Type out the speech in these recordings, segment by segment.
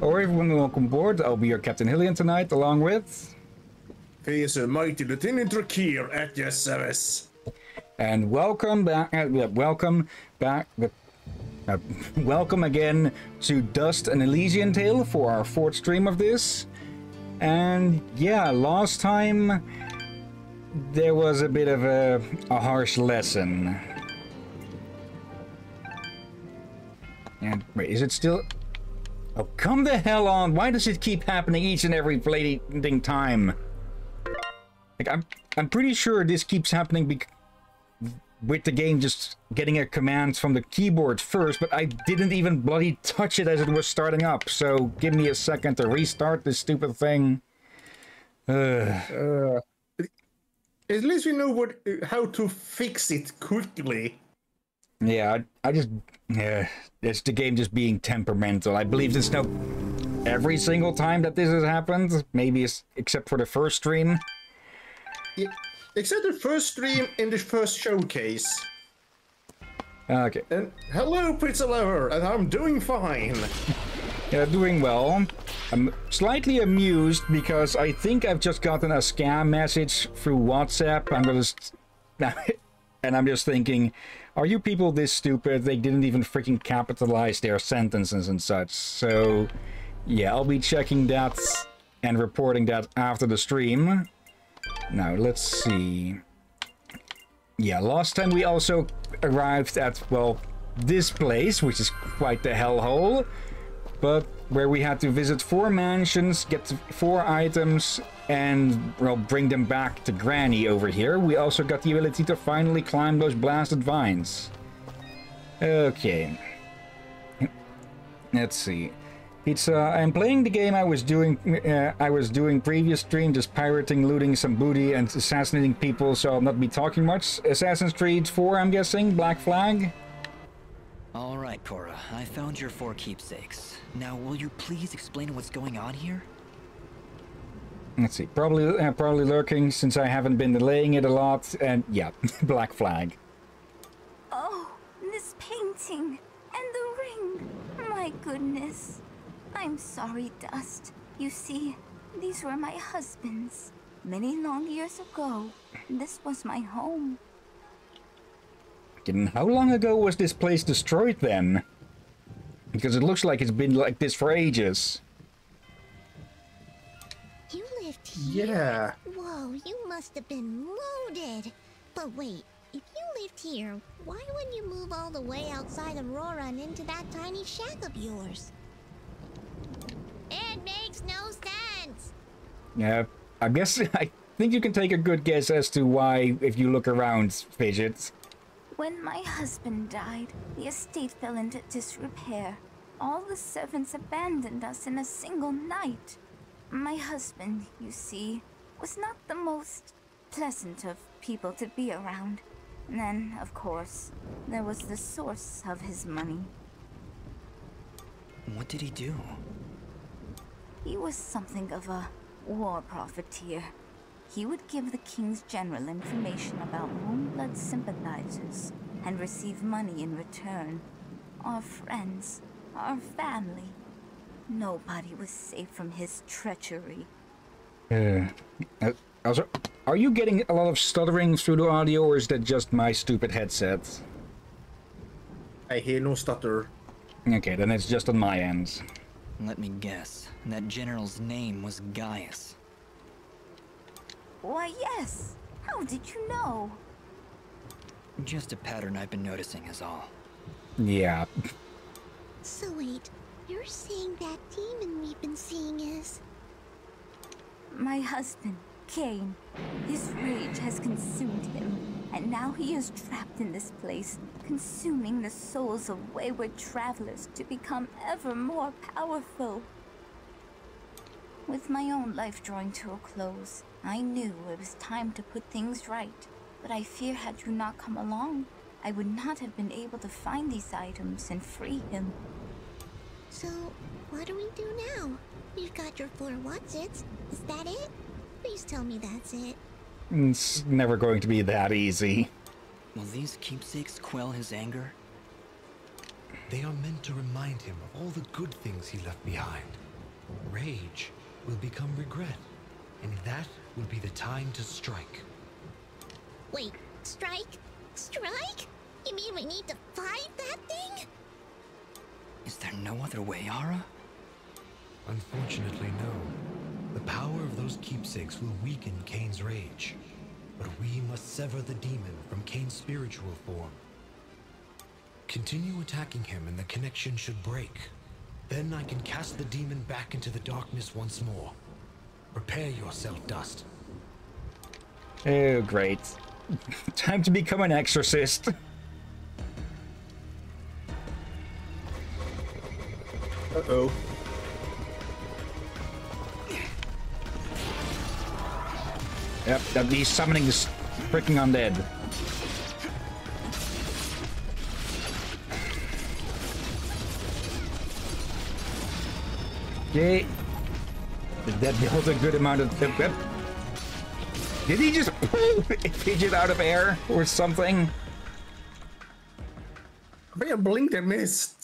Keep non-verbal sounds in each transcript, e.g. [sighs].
Hello everyone, welcome aboard. I'll be your Captain Hillyan tonight, along with... He is a mighty Lieutenant Drakir at your service. And welcome back, uh, welcome back, Uh, [laughs] welcome again to Dust An Elysian Tail for our fourth stream of this. And yeah, last time there was a bit of a, a harsh lesson. And wait, is it still? Oh, come the hell on! Why does it keep happening each and every bleeding time? Like I'm, I'm pretty sure this keeps happening because with the game just getting a command from the keyboard first, but I didn't even bloody touch it as it was starting up. So give me a second to restart this stupid thing. Uh, Uh, at least we know what how to fix it quickly. Yeah, I, I just, yeah, it's the game just being temperamental. I believe there's no every single time that this has happened. Maybe it's except for the first stream. Yeah, except the first stream in the first showcase. Ah, okay. And hello, Pizza Lover, and I'm doing fine. [laughs] Yeah, doing well. I'm slightly amused because I think I've just gotten a scam message through WhatsApp. I'm just, [laughs] and I'm just thinking, are you people this stupid? They didn't even freaking capitalize their sentences and such. So, yeah, I'll be checking that and reporting that after the stream. Now, let's see. Yeah, last time we also arrived at, well, this place, which is quite the hellhole but where we had to visit four mansions, get four items, and well, bring them back to Granny over here. We also got the ability to finally climb those blasted vines. Okay. Let's see. It's uh, I'm playing the game I was doing uh, I was doing previous stream, just pirating, looting some booty, and assassinating people. So I'll not be talking much. Assassin's Creed 4, I'm guessing. Black Flag. All right, Cora. I found your four keepsakes. Now, will you please explain what's going on here? Let's see. Probably, uh, probably lurking since I haven't been delaying it a lot. And yeah, [laughs] Black Flag. Oh, this painting and the ring. My goodness. I'm sorry, Dust. You see, these were my husband's. Many long years ago, this was my home. And how long ago was this place destroyed then? Because it looks like it's been like this for ages. Here? Yeah. Whoa, you must have been loaded. But wait, if you lived here, why wouldn't you move all the way outside Aurora and into that tiny shack of yours? It makes no sense. Yeah, I guess [laughs] I think you can take a good guess as to why if you look around, Fidget. When my husband died, the estate fell into disrepair. All the servants abandoned us in a single night. My husband, you see, was not the most pleasant of people to be around. And then, of course, there was the source of his money. What did he do? He was something of a war profiteer. He would give the king's general information about Moonblood sympathizers and receive money in return. Our friends, our family. Nobody was safe from his treachery. Uh, uh, also, are you getting a lot of stuttering through the audio, or is that just my stupid headset? I hear no stutter. Okay, then it's just on my end. Let me guess. That general's name was Gaius. Why, yes. How did you know? Just a pattern I've been noticing is all. Yeah. So wait, you're saying that demon we've been seeing is... My husband, Cain. His rage has consumed him, and now he is trapped in this place, consuming the souls of wayward travelers to become ever more powerful. With my own life drawing to a close, I knew it was time to put things right. But I fear had you not come along, I would not have been able to find these items and free him. So, what do we do now? We've got your four what's-its. Is that it? Please tell me that's it. It's never going to be that easy. Will these keepsakes quell his anger? They are meant to remind him of all the good things he left behind. Rage will become regret, and that will be the time to strike. Wait, strike? Strike? You mean we need to fight that thing? Is there no other way, Ahrah? Unfortunately, no. The power of those keepsakes will weaken Kane's rage. But we must sever the demon from Kane's spiritual form. Continue attacking him and the connection should break. Then I can cast the demon back into the darkness once more. Prepare yourself, Dust. Oh, great. [laughs] Time to become an exorcist. [laughs] Uh-oh. Yep, he's summoning this freaking undead. Okay. That build a good amount of... Did he just pull [laughs] a fidget out of air or something? I blinked and missed.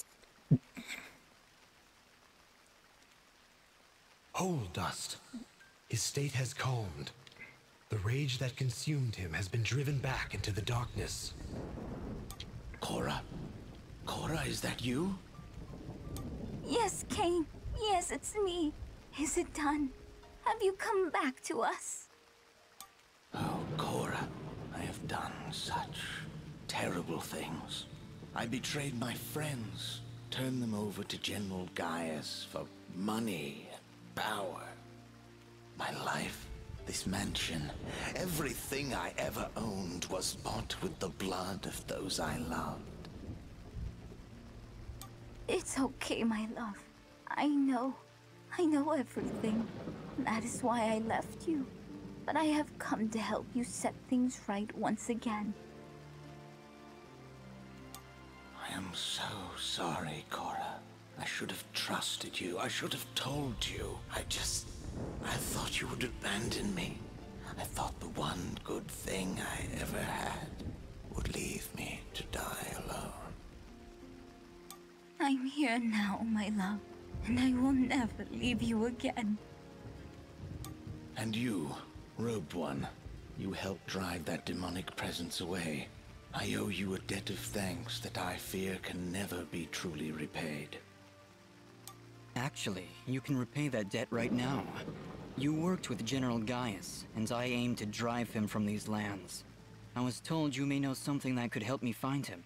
Hold, Dust. His state has calmed. The rage that consumed him has been driven back into the darkness. Cora? Cora, is that you? Yes, Kane. Yes, it's me. Is it done? Have you come back to us? Oh, Cora, I have done such terrible things. I betrayed my friends, turned them over to General Gaius for money and power. My life, this mansion, everything I ever owned was bought with the blood of those I loved. It's okay, my love. I know. I know everything. That is why I left you. But I have come to help you set things right once again. I am so sorry, Cora. I should have trusted you. I should have told you. I just... I thought you would abandon me. I thought the one good thing I ever had would leave me to die alone. I'm here now, my love, and I will never leave you again. And you, robed one, you helped drive that demonic presence away. I owe you a debt of thanks that I fear can never be truly repaid. Actually, you can repay that debt right now. You worked with General Gaius, and I aim to drive him from these lands. I was told you may know something that could help me find him.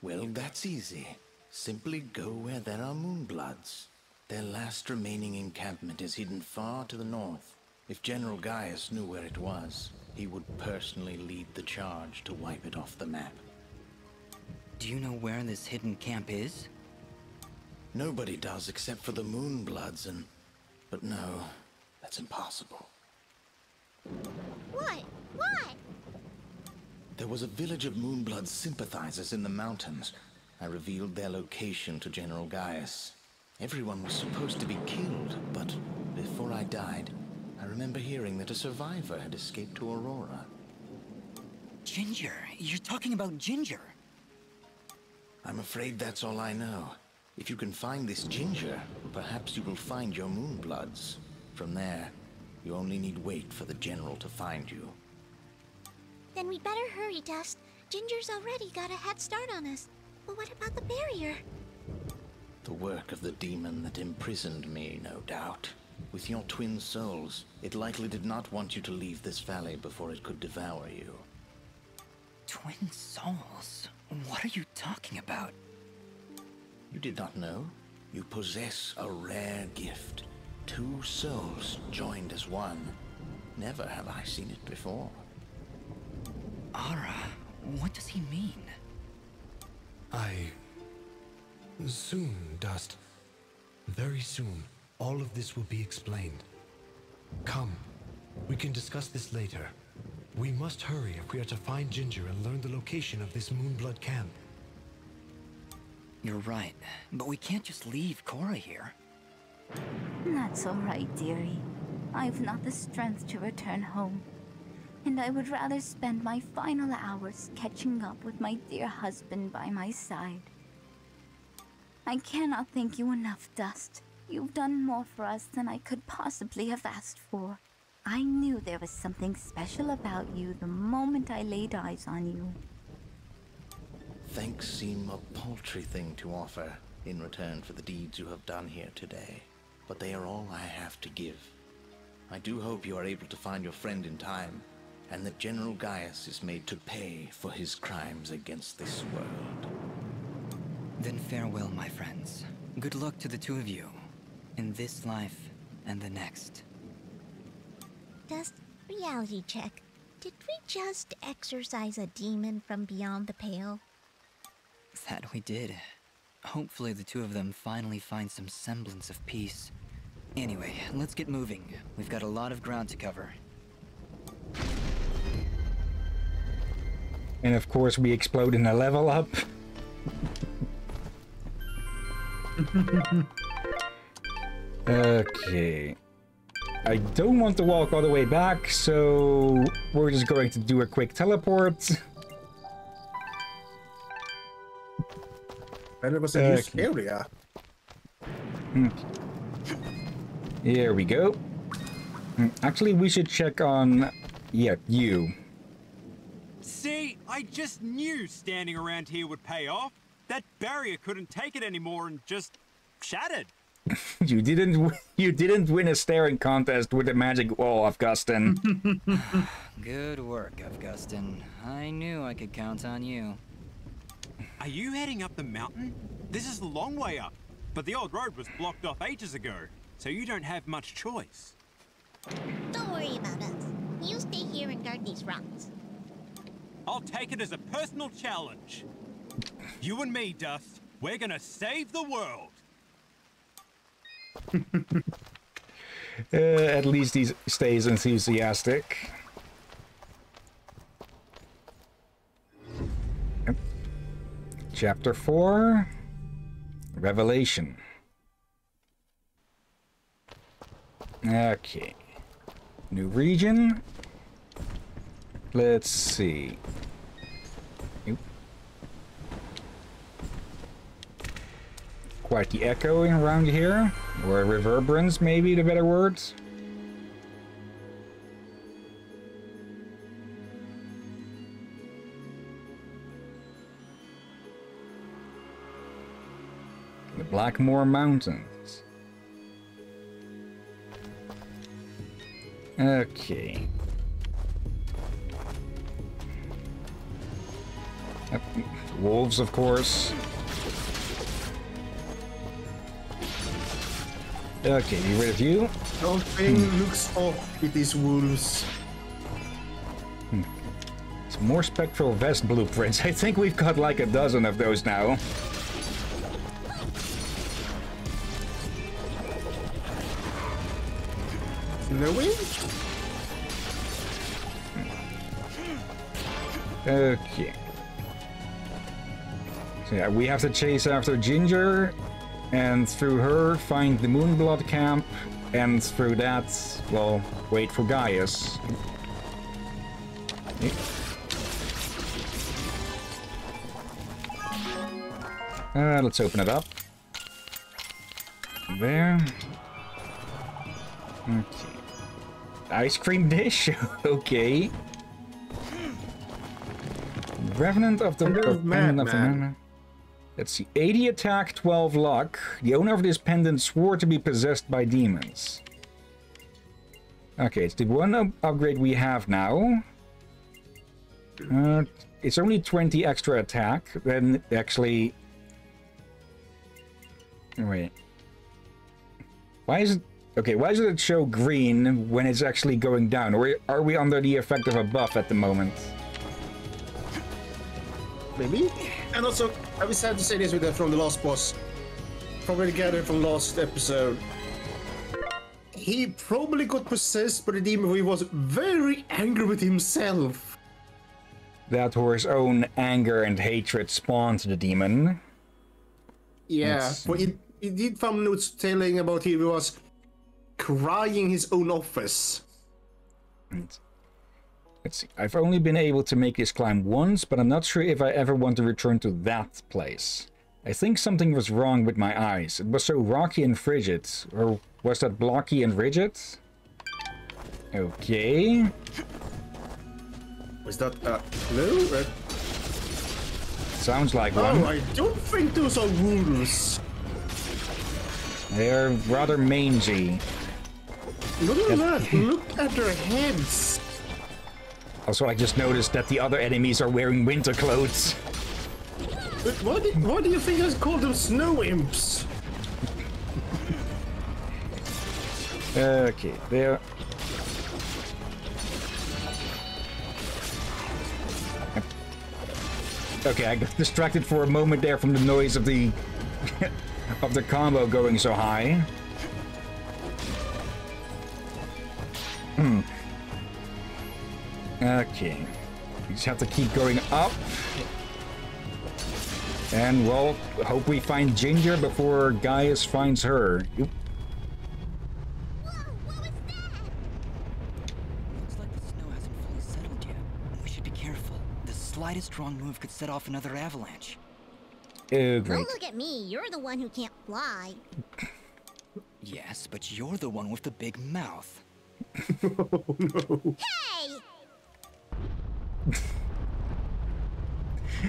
Well, that's easy. Simply go where there are Moonbloods. Their last remaining encampment is hidden far to the north. If General Gaius knew where it was, he would personally lead the charge to wipe it off the map. Do you know where this hidden camp is? Nobody does except for the Moonbloods and... But no, that's impossible. What? What? There was a village of Moonblood sympathizers in the mountains. I revealed their location to General Gaius. Everyone was supposed to be killed, but before I died, I remember hearing that a survivor had escaped to Aurora. Ginger! You're talking about Ginger! I'm afraid that's all I know. If you can find this Ginger, perhaps you will find your Moonbloods. From there, you only need wait for the General to find you. Then we'd better hurry, Dust. Ginger's already got a head start on us. But what about the barrier? The work of the demon that imprisoned me, no doubt. With your twin souls, it likely did not want you to leave this valley before it could devour you. Twin souls? What are you talking about? You did not know? You possess a rare gift. Two souls joined as one. Never have I seen it before. Ahrah, what does he mean? I... Soon, Dust. Very soon, all of this will be explained. Come, we can discuss this later. We must hurry if we are to find Ginger and learn the location of this Moonblood camp. You're right, but we can't just leave Cora here. That's all right, dearie. I've not the strength to return home. And I would rather spend my final hours catching up with my dear husband by my side. I cannot thank you enough, Dust. You've done more for us than I could possibly have asked for. I knew there was something special about you the moment I laid eyes on you. Thanks seem a paltry thing to offer in return for the deeds you have done here today, but they are all I have to give. I do hope you are able to find your friend in time, and that General Gaius is made to pay for his crimes against this world. Then farewell, my friends. Good luck to the two of you, in this life and the next. Just reality check. Did we just exorcise a demon from beyond the pale? That we did. Hopefully the two of them finally find some semblance of peace. Anyway, let's get moving. We've got a lot of ground to cover. And of course we explode in a level up. [laughs] okay. I don't want to walk all the way back, so we're just going to do a quick teleport. And it was a new Okay. area. Here we go. Hmm, Actually, we should check on... Yeah, you. See, I just knew standing around here would pay off. That barrier couldn't take it anymore and just shattered. [laughs] You didn't you didn't win a staring contest with a magic wall, Augustin. Good work, Augustin. I knew I could count on you. Are you heading up the mountain? This is the long way up, but the old road was blocked off ages ago, so you don't have much choice. Don't worry about us. You stay here and guard these rocks. I'll take it as a personal challenge. You and me, Dust, we're gonna save the world. [laughs] Uh, at least he stays enthusiastic. Chapter 4 Revelation. Okay. New region. Let's see. Quite the echoing around here. Or reverberance, maybe the better words. Blackmoor Mountains. Okay. Yep, Wolves, of course. Okay, be of you. Something hmm. looks off with these wolves. Hmm. Some more spectral vest blueprints. [laughs] I think we've got like a dozen of those now. Knowing? Okay. So yeah, we have to chase after Ginger, and through her find the Moonblood camp, and through that, well, wait for Gaius. Okay. Uh, let's open it up. There. Okay. Ice cream dish? [laughs] okay. Revenant of the, of Pendant of Madman. Let's see. 80 attack, 12 luck. The owner of this pendant swore to be possessed by demons. Okay, it's the one up- upgrade we have now. Uh, it's only 20 extra attack. Then actually... Wait. Why is it... Okay, why does it show green when it's actually going down? Or are we under the effect of a buff at the moment? Maybe? And also, I was sad to say this with the, from the last boss. Probably gathered from last episode. He probably got possessed by the demon when he was very angry with himself. That or his own anger and hatred spawned the demon. Yeah, Let's but he, he did some notes telling about he was crying his own office. Let's see. I've only been able to make this climb once, but I'm not sure if I ever want to return to that place. I think something was wrong with my eyes. It was so rocky and frigid. Or was that blocky and rigid? Okay. Was that a clue? Uh, Sounds like one. Oh, I don't think those are wolves. They're rather mangy. Look at that. Look at their heads. Also, I just noticed that the other enemies are wearing winter clothes. But why, did, why do you think I called them snow imps? Okay, there. Okay, I got distracted for a moment there from the noise of the [laughs] of the combo going so high. Hmm. Okay. We just have to keep going up. And well, hope we find Ginger before Gaius finds her. Oop. Looks like the snow hasn't fully settled yet. We should be careful. The slightest wrong move could set off another avalanche. Oh, Don't look at me. You're the one who can't fly. Yes, but you're the one with the big mouth. Hey!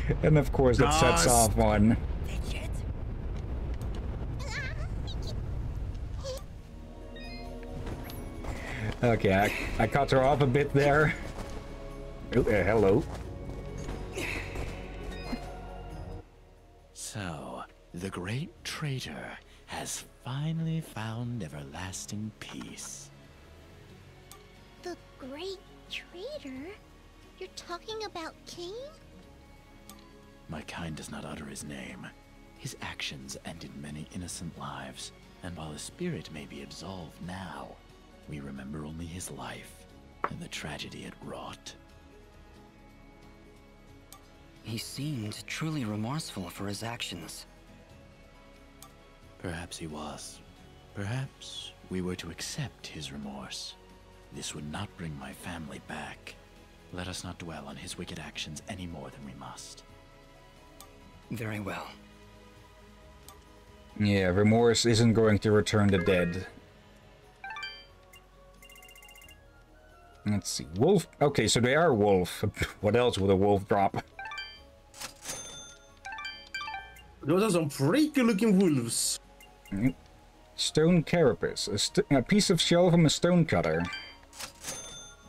[laughs] And of course, it sets off one. Fidget. Okay, I, I cut her off a bit there. Oh, uh, hello. So, the great traitor has finally found everlasting peace. The Great Traitor? You're talking about King? My kind does not utter his name. His actions ended many innocent lives, and while his spirit may be absolved now, we remember only his life and the tragedy it wrought. He seemed truly remorseful for his actions. Perhaps he was. Perhaps we were to accept his remorse. This would not bring my family back. Let us not dwell on his wicked actions any more than we must. Very well. Yeah, remorse isn't going to return the dead. Let's see. Wolf. Okay, so they are wolf. [laughs] what else would a wolf drop? Those are some freaky looking wolves. Mm. Stone carapace. A, st a piece of shell from a stone cutter.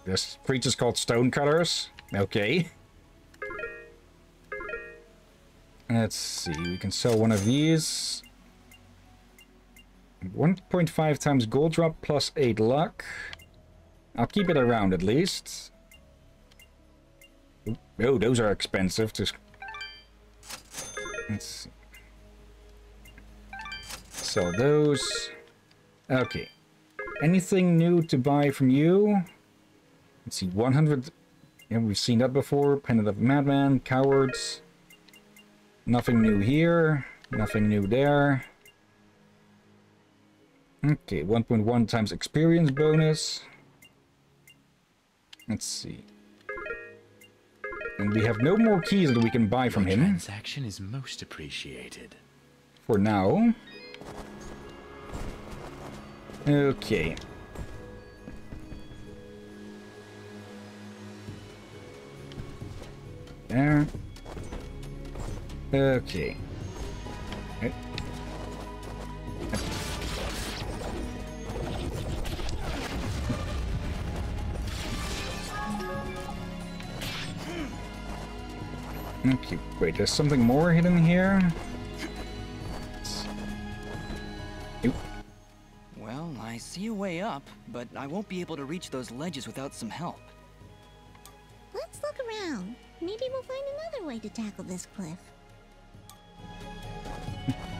This creature's called stonecutters. Okay. Let's see. We can sell one of these. 1.5 times gold drop plus 8 luck. I'll keep it around at least. Oh, those are expensive. To... Let's see. Sell those. Okay. Anything new to buy from you? Let's see, 100... Yeah, we've seen that before. Pendant of Madman, Cowards. Nothing new here. Nothing new there. Okay, 1.1 times experience bonus. Let's see. And we have no more keys that we can buy from him transaction is most appreciated. for now. Okay. There. Okay. Okay, wait, there's something more hidden here? Well, I see a way up, but I won't be able to reach those ledges without some help. To tackle this cliff.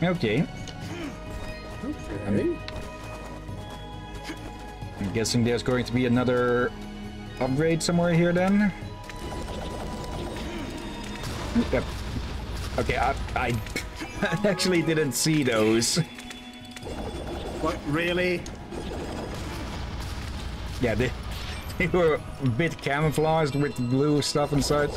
Okay. Okay. I'm guessing there's going to be another upgrade somewhere here then. Yep. Okay, I, I [laughs] actually didn't see those. What, really? Yeah, they, [laughs] they were a bit camouflaged with blue stuff inside.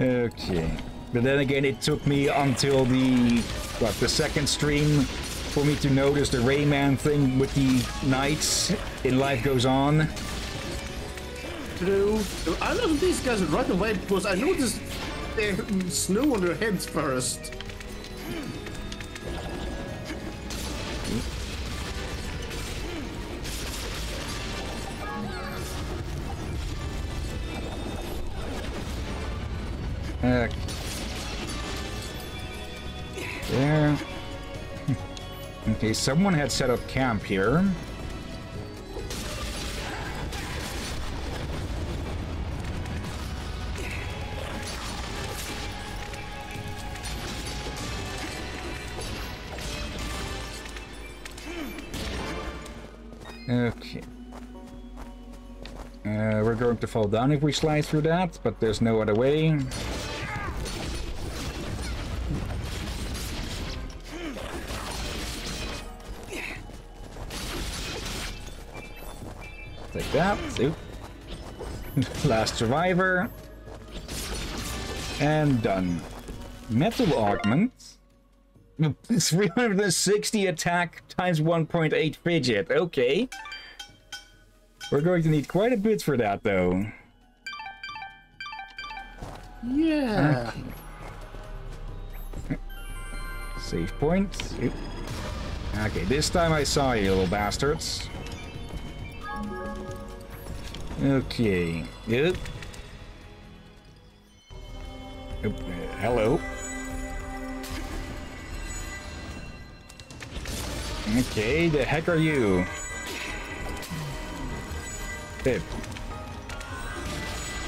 Okay. But then again, it took me until the, what, the second stream for me to notice the Rayman thing with the knights in Life Goes On. True. I noticed these guys right away because I noticed the snow on their heads first. Okay, someone had set up camp here. Okay. Uh, we're going to fall down if we slide through that, but there's no other way. Last survivor. And done. Metal augment. 360 attack times 1.8 fidget. Okay. We're going to need quite a bit for that, though. Yeah. Save point. Okay, this time I saw you, little bastards. Okay. Yep. Oop, hello. Okay, the heck are you? Pip.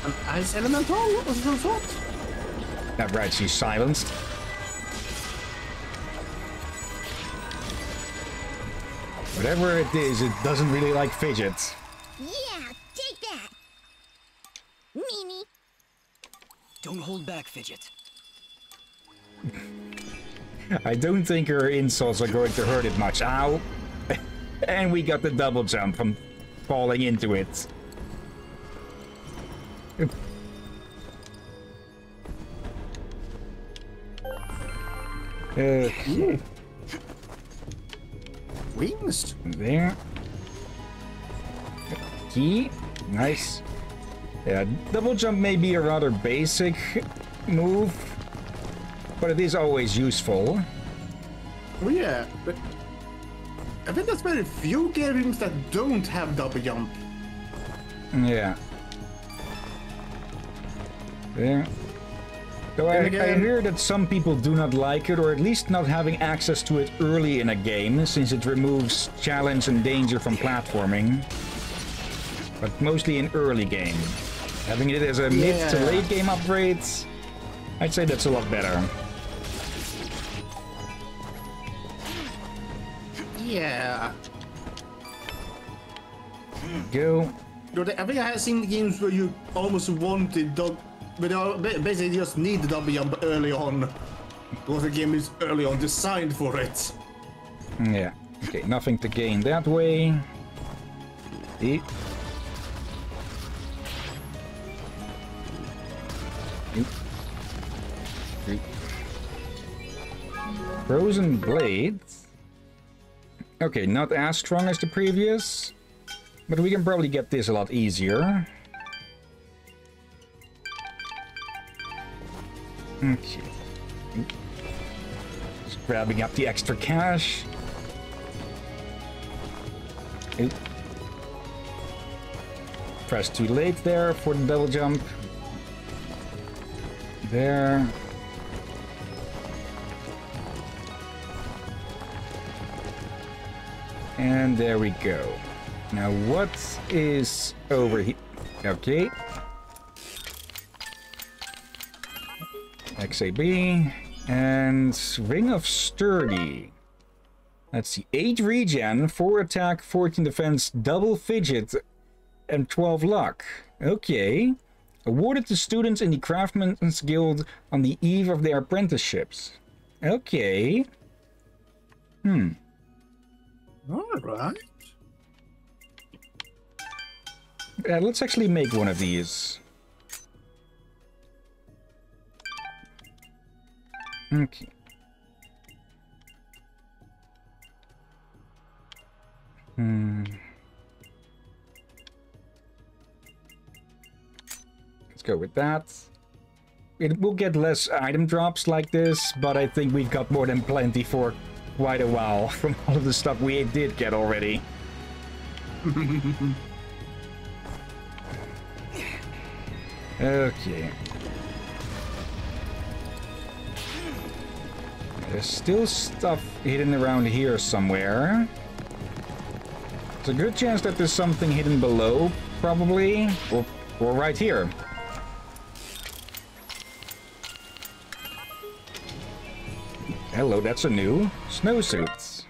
An ice elemental? What was the thought? That right, she's silenced. Whatever it is, it doesn't really like fidgets. Yeah, take that. Meanie. Don't hold back, Fidget. I don't think her insults are going to hurt it much. Ow! [laughs] and we got the double jump from falling into it. Uh, okay, Wings? there. Key. Nice. Yeah, double jump may be a rather basic move, but it is always useful. Oh yeah, but I think there's very few games that don't have double jump. Yeah. Yeah. Though I, I hear that some people do not like it, or at least not having access to it early in a game, since it removes challenge and danger from platforming. But mostly in early game. Having it as a mid to late game upgrades, I'd say that's a lot better. Yeah. Go. I think I have seen games where you almost wanted but you basically just need the double jump early on. Because the game is early on designed for it. Yeah. Okay, nothing to gain that way. Eat. Frozen blades. Okay, not as strong as the previous, but we can probably get this a lot easier. Okay. Just grabbing up the extra cash. Oop. Press too late there for the double jump. There. And there we go. Now what is over here? Okay. XAB and Ring of Sturdy. Let's see. 8 regen, 4 attack, 14 defense, double fidget, and 12 luck. Okay. Awarded to students in the Craftsman's Guild on the eve of their apprenticeships. Okay. Hmm. Alright. Uh, let's actually make one of these. Okay. Hmm. Let's go with that. it will get less item drops like this, but I think we've got more than plenty for quite a while [laughs] from all of the stuff we did get already. okay. There's still stuff hidden around here somewhere. It's a good chance that there's something hidden below, probably. Or, or right here. Hello, that's a new snowsuit.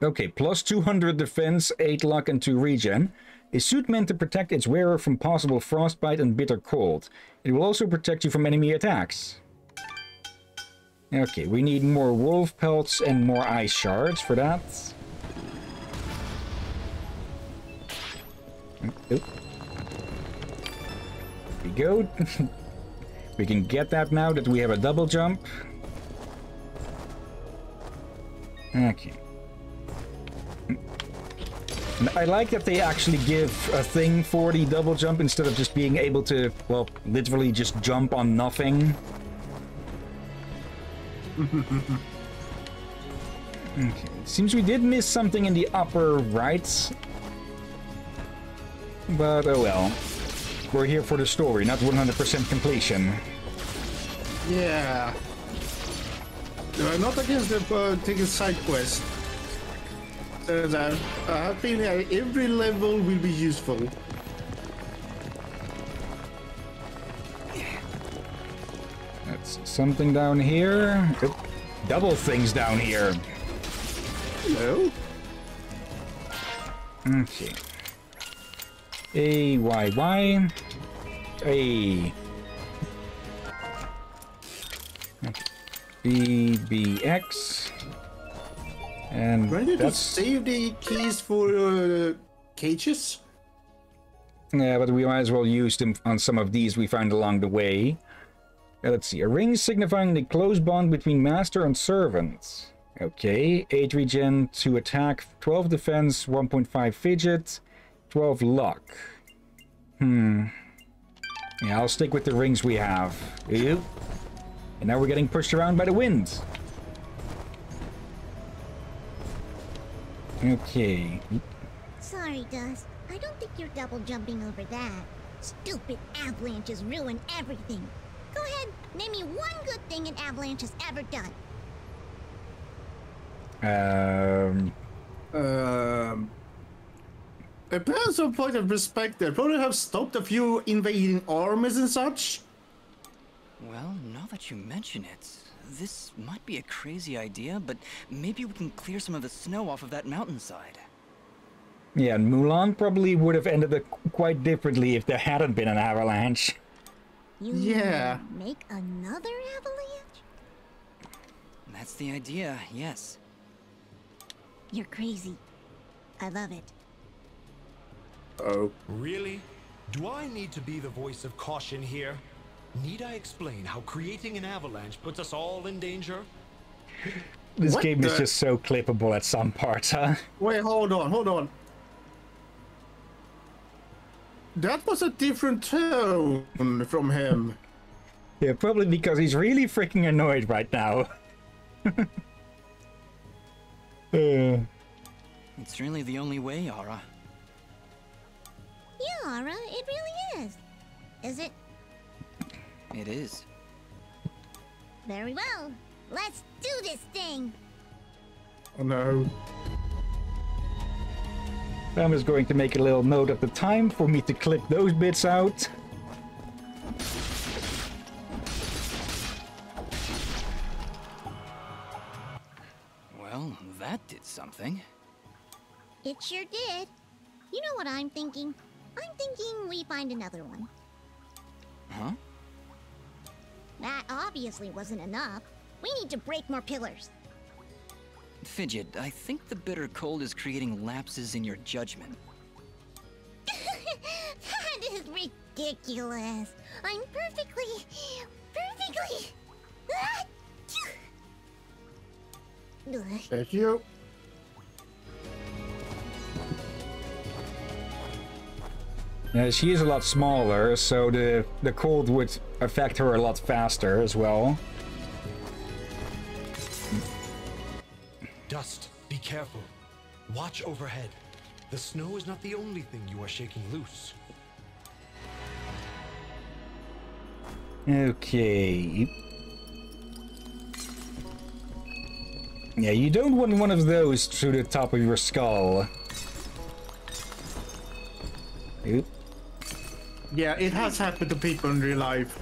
Okay, plus 200 defense, 8 luck, and 2 regen. A suit meant to protect its wearer from possible frostbite and bitter cold. It will also protect you from enemy attacks. Okay, we need more wolf pelts and more ice shards for that. Oop. we go. [laughs] we can get that now that we have a double jump. Okay. And I like that they actually give a thing for the double jump instead of just being able to, well, literally just jump on nothing. [laughs] okay. Seems we did miss something in the upper right. But oh well. We're here for the story, not 100% completion. Yeah. I'm not against the uh, taking side quest. That I think that every level will be useful. That's something down here. Oop. Double things down here. Hello. Okay. A Y Y. A. B B X. And Ready to that's save the keys for uh, cages? yeah, but we might as well use them on some of these we found along the way. Uh, let's see, a ring signifying the close bond between master and servant. Okay, 8 regen, 2 attack, 12 defense, 1.5 fidget, 12 luck. Hmm. Yeah, I'll stick with the rings we have. Ew. And now we're getting pushed around by the wind. Okay. Sorry, Dust. I don't think you're double jumping over that. Stupid avalanches ruin everything. Go ahead, name me one good thing an avalanche has ever done. Um. Um, depends on point of perspective. Probably have stopped a few invading armies and such. Well, now that you mention it, this might be a crazy idea, but maybe we can clear some of the snow off of that mountainside. Yeah, and Mulan probably would have ended it quite differently if there hadn't been an avalanche. You Yeah. make another avalanche? That's the idea, yes. You're crazy. I love it. Oh. Really? Do I need to be the voice of caution here? Need I explain how creating an avalanche puts us all in danger? This What game is just so clippable at some parts, huh? Wait, hold on, hold on. That was a different tone from him. Yeah, probably because he's really freaking annoyed right now. [laughs] Uh, It's really the only way, Ahrah. Yeah, Ahrah, it really is. Is it? It is. Very well. Let's do this thing. Oh no. I'm just going to make a little note of the time for me to clip those bits out. Well, that did something. It sure did. You know what I'm thinking? I'm thinking we find another one. Huh? That obviously wasn't enough. We need to break more pillars. Fidget, I think the bitter cold is creating lapses in your judgment. [laughs] that is ridiculous. I'm perfectly, perfectly. [laughs] Thank you. Uh, she is a lot smaller, so the the cold would affect her a lot faster as well. Dust, be careful. Watch overhead. The snow is not the only thing you are shaking loose. Okay. Yeah, you don't want one of those through the top of your skull. Oop. Yeah, it has happened to people in real life.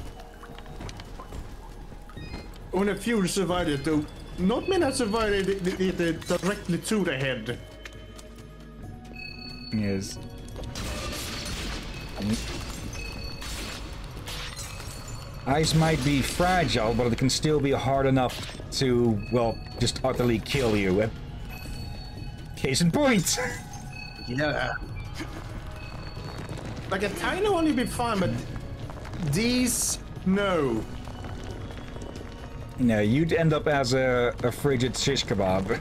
When a few survived it, though, not many have survived it, it, it, it directly to the head. Yes. Ice might be fragile, but it can still be hard enough to, well, just utterly kill you. Eh? Case in point! [laughs] Yeah. Like a tiny one would be fine, but these, no. You know, you'd end up as a, a frigid shish kebab.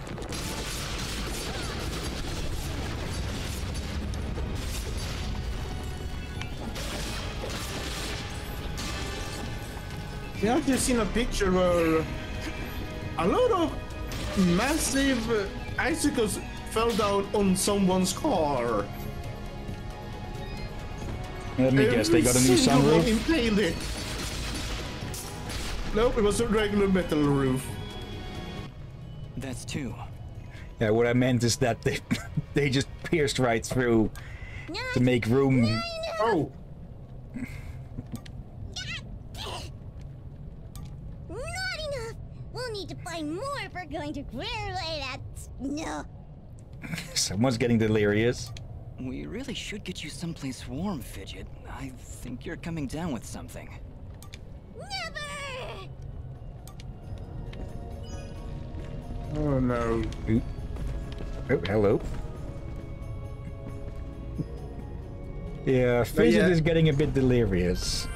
Yeah, I've just seen a picture where a lot of massive icicles fell down on someone's car. Let me guess, they got a new sunroof? Impaled it. Nope, it was a regular metal roof. That's two. Yeah, what I meant is that they [laughs] they just pierced right through to make room. Oh, Not enough! We'll need to find more if we're going to clear away that snow. [laughs] Someone's getting delirious. We really should get you someplace warm, Fidget. I think you're coming down with something. Oh no. Oop. Oh, hello. Yeah, Fidget yeah. is getting a bit delirious.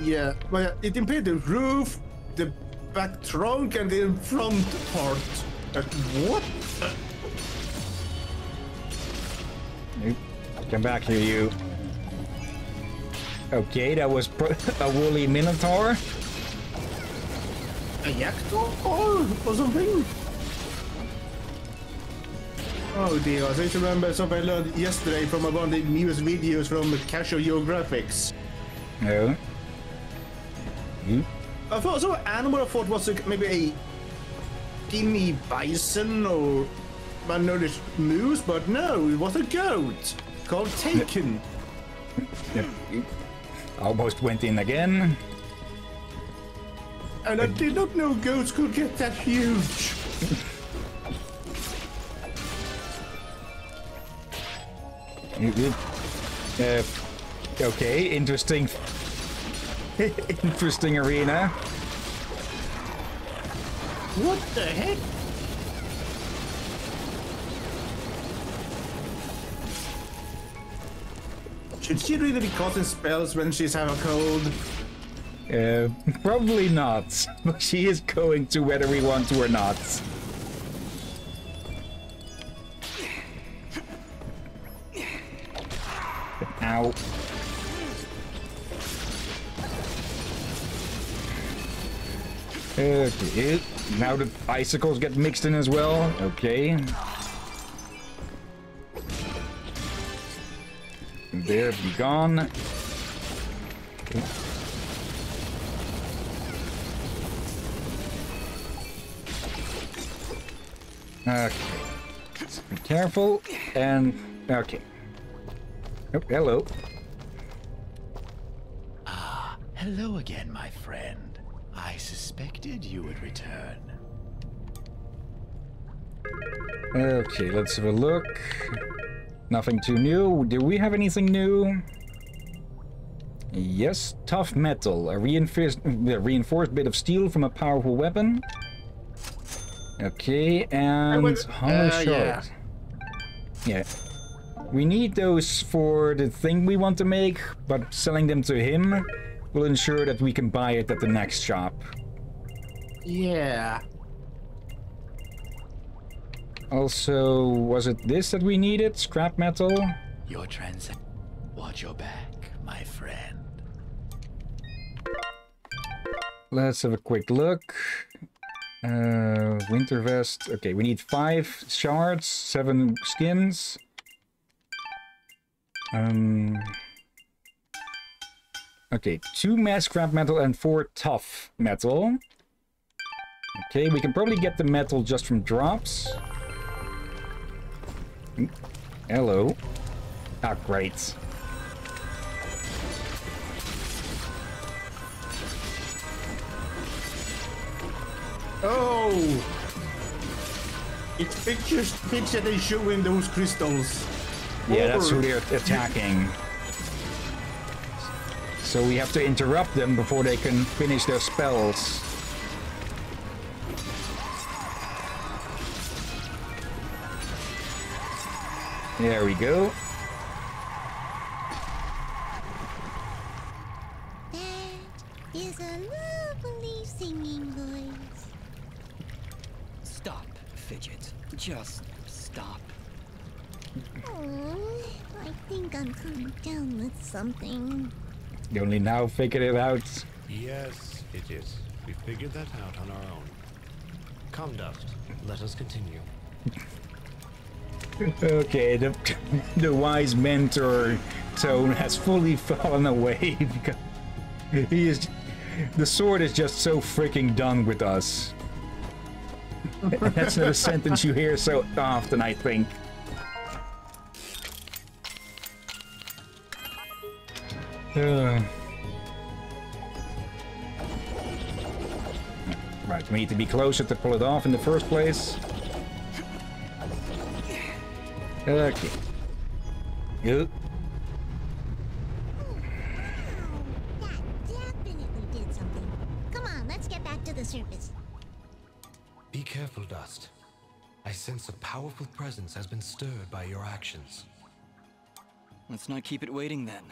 Yeah, but yeah, it impaled the roof, the back trunk, and the front part. Uh, what? Oop. Come back here, you. Okay, that was pro- [laughs] a woolly minotaur. A Yaktor or, or something? Oh dear, I just remember something I learned yesterday from one of the newest videos from Casual Geographics. No. Oop. I thought some animal I thought was like maybe a guinea bison or malnourished moose, but no, it was a goat called takin. Almost went in again. And I did not know goats could get that huge. [laughs] Uh, okay, interesting. [laughs] interesting arena. What the heck? Should she really be casting spells when she's having a cold? Uh, [laughs] probably not. But [laughs] she is going to whether we want to or not. Ow. Okay, now the icicles get mixed in as well. Okay. There, be gone. Okay. Okay. Be careful. And okay. Oh, hello. Hello again, my friend. I suspected you would return. Okay, let's have a look. Nothing too new. Do we have anything new? Yes, tough metal. A reinforced, a reinforced bit of steel from a powerful weapon. Okay, and went- hollow uh, yeah. Yeah. We need those for the thing we want to make, but selling them to him will ensure that we can buy it at the next shop. Yeah. Also, was it this that we needed? Scrap metal? Your trans. Watch your back, my friend. Let's have a quick look. Uh, winter vest. Okay, we need five shards, seven skins. Um. Okay, two mass scrap metal and four tough metal. Okay, we can probably get the metal just from drops. Mm, Hello. Ah, great. Oh! It pictures, picture they showing those crystals. Yeah, that's who they're attacking. So we have to interrupt them before they can finish their spells. There we go. That is a lovely singing voice. Stop, Fidget. Just stop. Oh, I think I'm coming down with something. You only now figured it out. Yes, it is. We figured that out on our own. Come, Dust. Let us continue. [laughs] Okay, the, the wise mentor tone has fully [laughs] fallen away [laughs] because he is. The sword is just so freaking done with us. That's not a sentence you hear so often, I think. Uh. Right, we need to be closer to pull it off in the first place. Okay. Yep. That definitely did something. Come on, let's get back to the surface. Be careful, Dust. I sense a powerful presence has been stirred by your actions. Let's not keep it waiting then.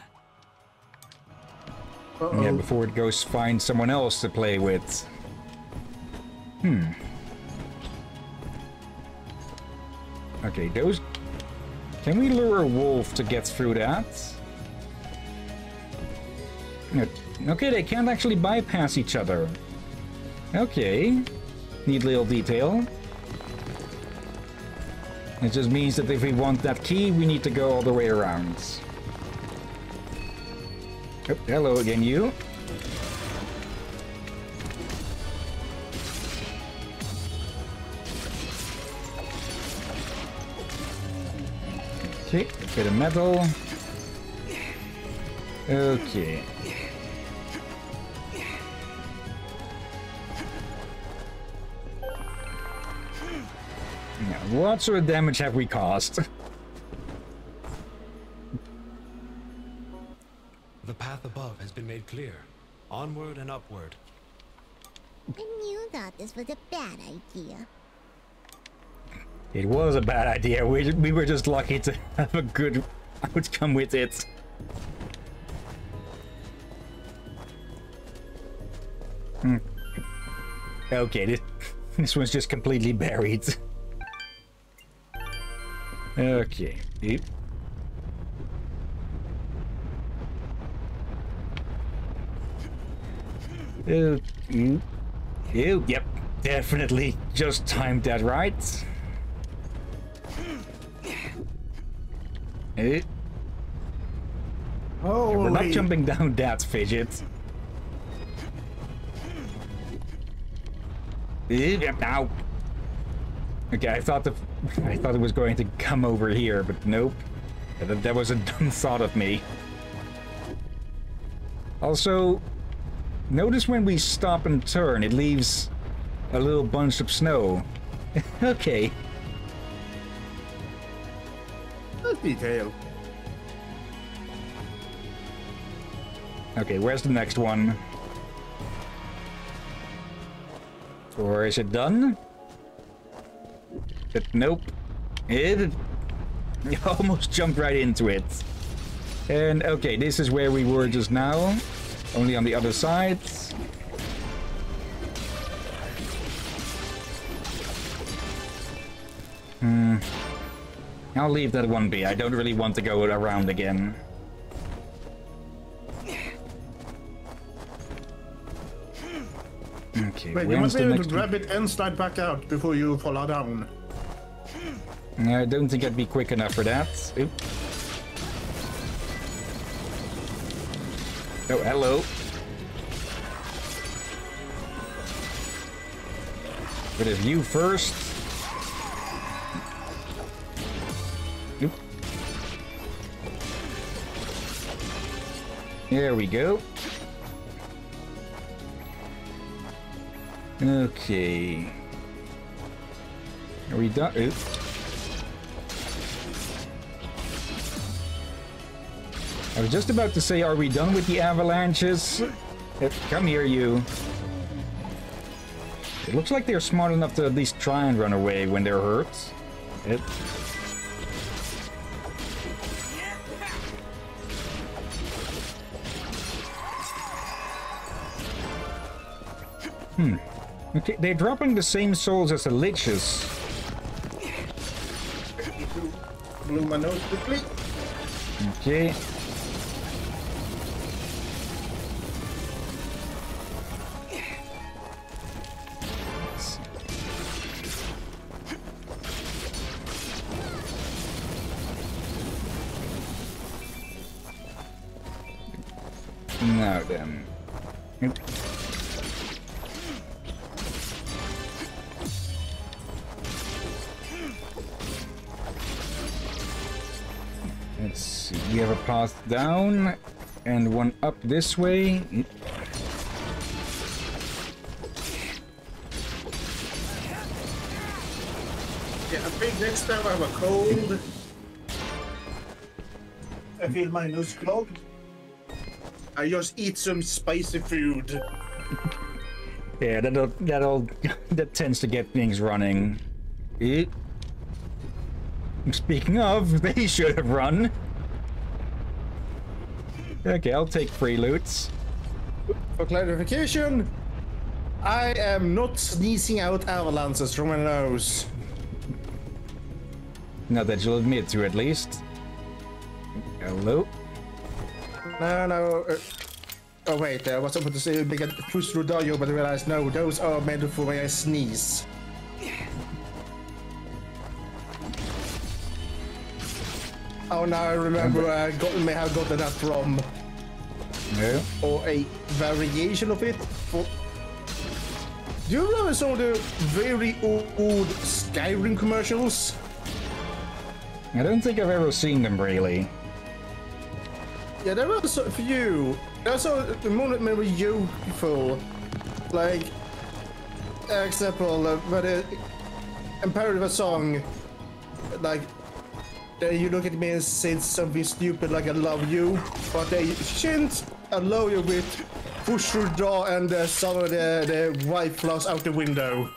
Yeah, before it goes find someone else to play with. Hmm. Okay, those... Can we lure a wolf to get through that? No- Okay, they can't actually bypass each other. Okay. Neat little detail. It just means that if we want that key, we need to go all the way around. Hello again, you. Okay, bit of metal. Okay. Now, what sort of damage have we caused? [laughs] The path above has been made clear. Onward and upward. And you thought this was a bad idea. It was a bad idea. We, we were just lucky to [laughs] have a good outcome with it. Hmm. Okay, this, [laughs] this one's just completely buried. [laughs] Okay. Oop. Uh, mm. Ew, yep, definitely just timed that right. Eh, Oh, we're not jumping down that fidget. Yep, Ow. Okay, I thought the I thought it was going to come over here, but nope. That, that was a dumb thought of me. Also, notice when we stop and turn, it leaves a little bunch of snow. [laughs] okay. Good detail. Okay, where's the next one? Or is it done? But nope. It [laughs] almost jumped right into it. And okay, this is where we were just now. Only on the other side. Hmm. I'll leave that one be. I don't really want to go around again. Okay, Wait, you must be able to grab it and slide back out before you fall down. I don't think I'd be quick enough for that. Oop. Oh, hello. Bit of you first. There we go. Okay. Are we done? Oop. I was just about to say, are we done with the avalanches? Come here, you. It looks like they're smart enough to at least try and run away when they're hurt. It. Hmm. Okay, they're dropping the same souls as the liches. Blew my nose quickly. Okay. Down and one up this way. Yeah, I think next time I have a cold. I feel my nose clogged. I just eat some spicy food. Yeah, that'll that'll [laughs] that tends to get things running. Eh. Speaking of, [laughs] they should have run. Okay, I'll take free loots. For clarification, I am not sneezing out avalanches from my nose. Not that you'll admit to, at least. Hello. No, no. Uh, oh wait, I was about to say big push through Dario, but I realized no, those are meant for when I sneeze. Oh, now I remember where I got, may have gotten that from, No. or a variation of it. For... Do you remember some of the very old Skyrim commercials? I don't think I've ever seen them really. Yeah, there were a few. There's a the moment very youthful, like example, uh, but uh, in part of a song, like uh, you look at me and say something stupid like "I love you," but they shouldn't allow you with push through door and uh, some of the the white flies out the window.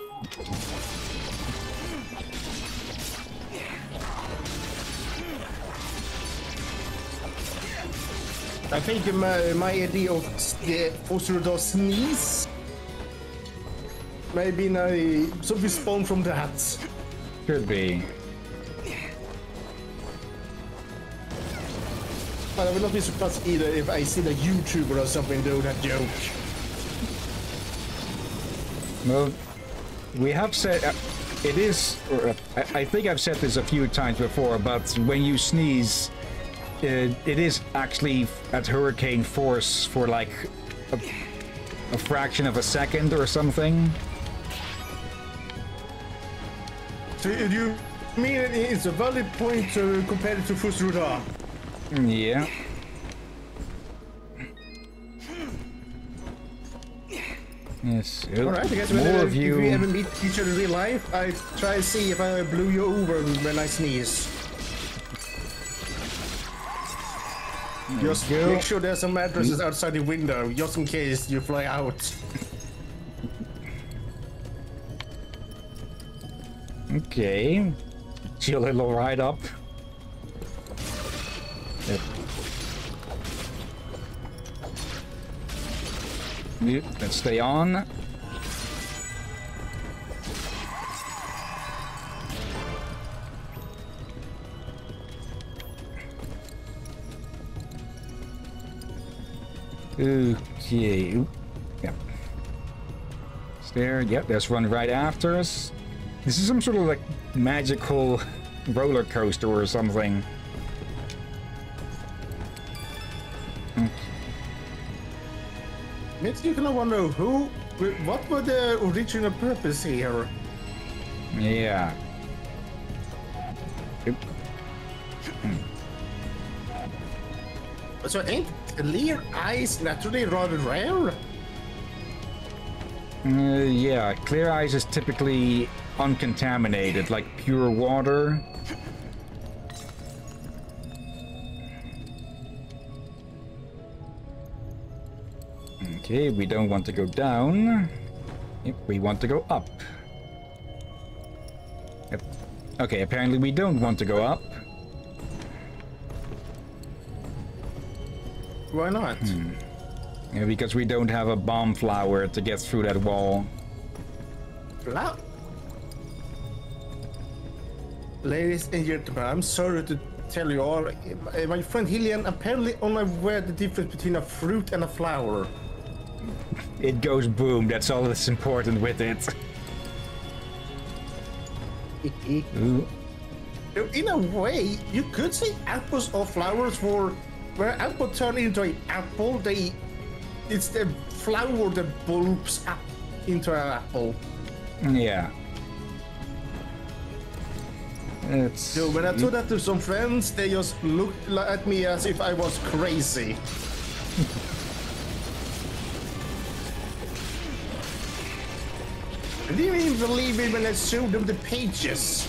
I think my, my idea of the Fus Ro Dah sneeze maybe now something spawned from that. Could be. But I will not be surprised either if I see the YouTuber or something do that joke. Well, we have said uh, it is. Uh, I, think I've said this a few times before, but when you sneeze, uh, it is actually at hurricane force for like a, a fraction of a second or something. So you mean it's a valid point to compare it to Fus Ro Dah? Yeah. Yes. Alright, I guess more of if you. we ever meet each other in real life, I try to see if I blew you over when I sneeze. Just go. make sure there's some mattresses mm. outside the window, just in case you fly out. [laughs] Okay. Chill a little ride up. Yep. Yep, Let's stay on. Okay. Yep. there. Yep, there's one right after us. This is some sort of like magical [laughs] roller coaster or something. Makes you kind of wonder who, what were the original purpose here? Yeah. Oop. So ain't clear ice naturally rather rare? Uh, yeah, clear ice is typically uncontaminated, like pure water. Okay, we don't want to go down. Yep, we want to go up. Yep. Okay, apparently we don't want to go up. Why not? Yeah, because we don't have a bomb flower to get through that wall. Fla- Ladies and gentlemen, I'm sorry to tell you all. uh, My friend Hillyan apparently only aware the difference between a fruit and a flower. It goes boom, that's all that's important with it. [laughs] Ooh. In a way, you could say apples or flowers for where apple turn into an apple, they it's the flower that bulbs up into an apple. Yeah. It's So when I told that to some friends, they just looked at me as if I was crazy. [laughs] I didn't even believe it when I showed them the pages.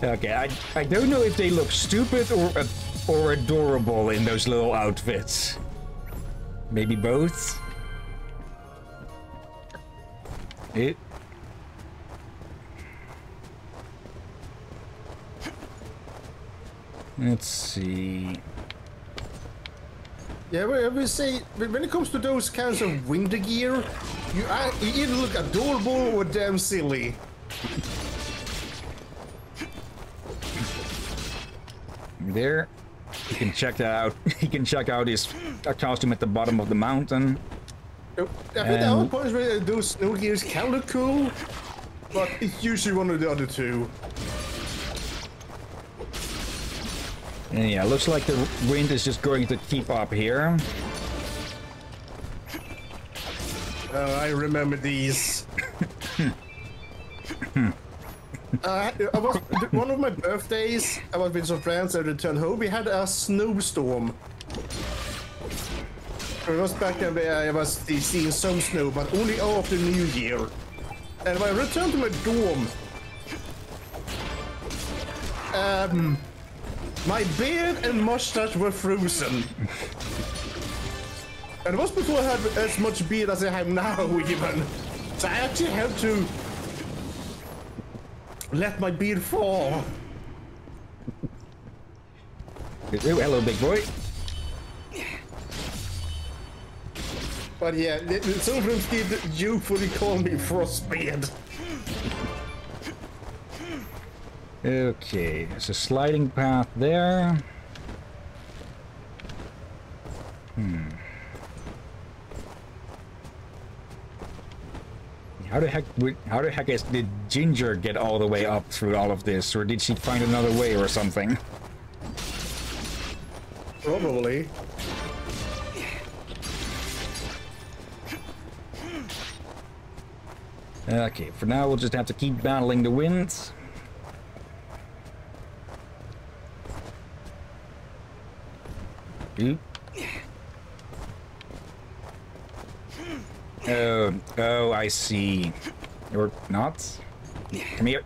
okay. I I don't know if they look stupid or uh, or adorable in those little outfits. Maybe both. It. Let's see. Yeah, I would say when it comes to those kinds of winter gear, you, you either look adorable or damn silly. There. You can check that out. [laughs] He can check out his costume at the bottom of the mountain. I think there are Um, points where those snow gears can look cool, but it's usually one of the other two. And yeah, looks like the wind is just going to keep up here. Uh, I remember these. [laughs] uh, I was, one of my birthdays, I was with some friends and returned home. We had a snowstorm. It was back then where I was seeing some snow, but only after New Year. And when I returned to my dorm, um, my beard and mustache were frozen. And it was before I had as much beard as I have now, [laughs] even. So I actually had to let my beard fall. Hello, big boy. But yeah, some friends did youthfully call me Frostbeard. Okay, there's a sliding path there. Hmm. How the heck? How the heck is did Ginger get all the way up through all of this, or did she find another way or something? Probably. Okay, for now we'll just have to keep battling the winds. Oh, oh, I see. Or not? Come here.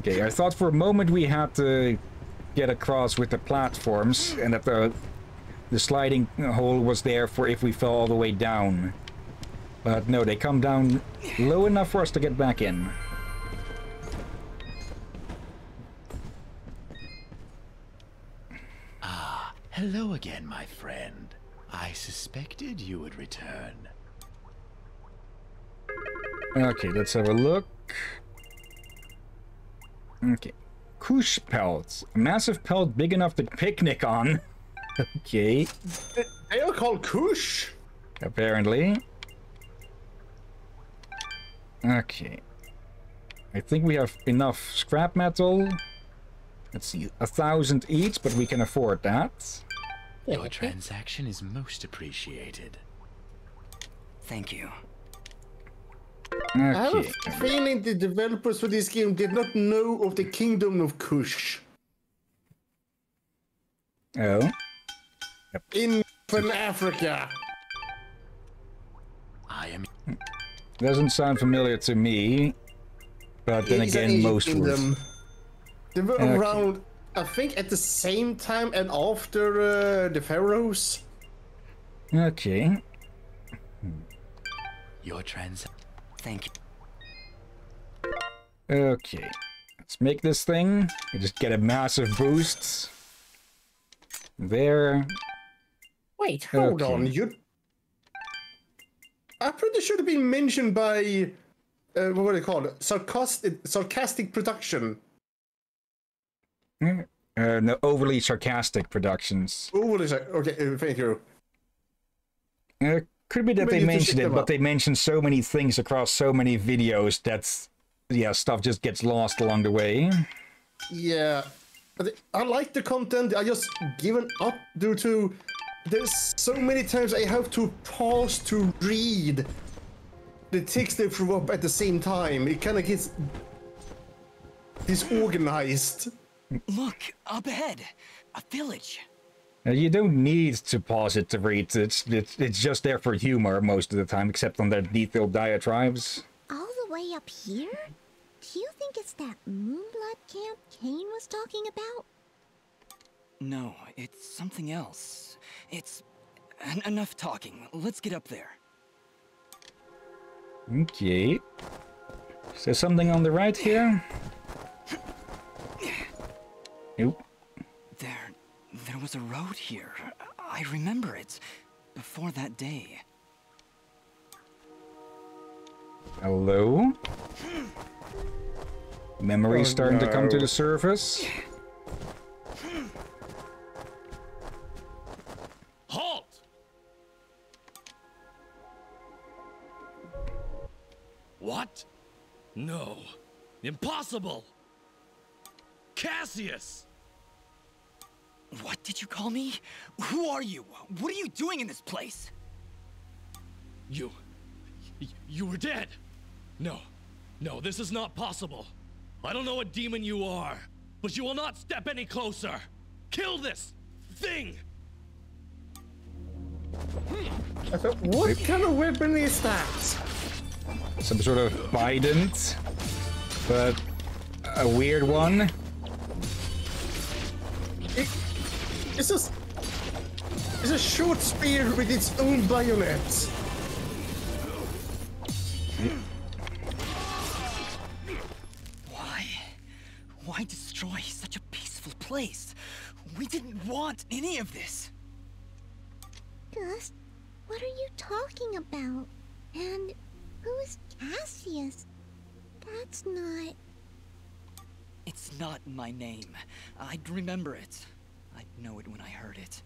Okay, I thought for a moment we had to get across with the platforms and that the the sliding hole was there for if we fell all the way down. But no, they come down low enough for us to get back in. Hello again, my friend. I suspected you would return. Okay, let's have a look. Okay. Kush pelts. A massive pelt big enough to picnic on. [laughs] okay. They are called Kush. Apparently. Okay. I think we have enough scrap metal. Let's see, a thousand each, but we can afford that. Your transaction is most appreciated. Thank you. I have a feeling the developers for this game did not know of the Kingdom of Kush Oh. in Pan Africa. I am Doesn't sound familiar to me. But then It's again, most would. kingdom. They were Okay. around, I think, at the same time and after uh, the pharaohs. Okay. your transaction. Thank you. Okay. Let's make this thing. We just get a massive boost. There. Wait, hold Okay. on. You. I'm pretty sure have been mentioned by. Uh, what do they call it? Sarcastic, sarcastic production. Uh, no, overly sarcastic productions. Oh, is it? Okay, uh, thank you. Uh, could be that they mentioned it, but they mentioned so many things across so many videos that, yeah, stuff just gets lost along the way. Yeah. I like the content. I just given up due to there's so many times I have to pause to read the text they threw up at the same time. It kind of gets disorganized. Look, up ahead. A village. Uh, you don't need to pause it to read. It's, it's it's just there for humor most of the time, except on their detailed diatribes. All the way up here? Do you think it's that Moonblood camp Kane was talking about? No, it's something else. It's en- enough talking. Let's get up there. Okay. Is there something on the right here? [laughs] Nope. There, there was a road here. I remember it. Before that day. Hello? Memories Oh, starting to come to the surface. Halt! What? No. Impossible! Cassius! What did you call me? Who are you? What are you doing in this place? You. You were dead! No. No, this is not possible. I don't know what demon you are, but you will not step any closer! Kill this thing! Thought, what kind of weapon is that? Some sort of bident, but a weird one. It, it's just. It's a short spear with its own bayonet. Why? Why destroy such a peaceful place? We didn't want any of this. Dust, what are you talking about? And who is Cassius? That's not. It's not my name. I'd remember it. I'd know it when I heard it.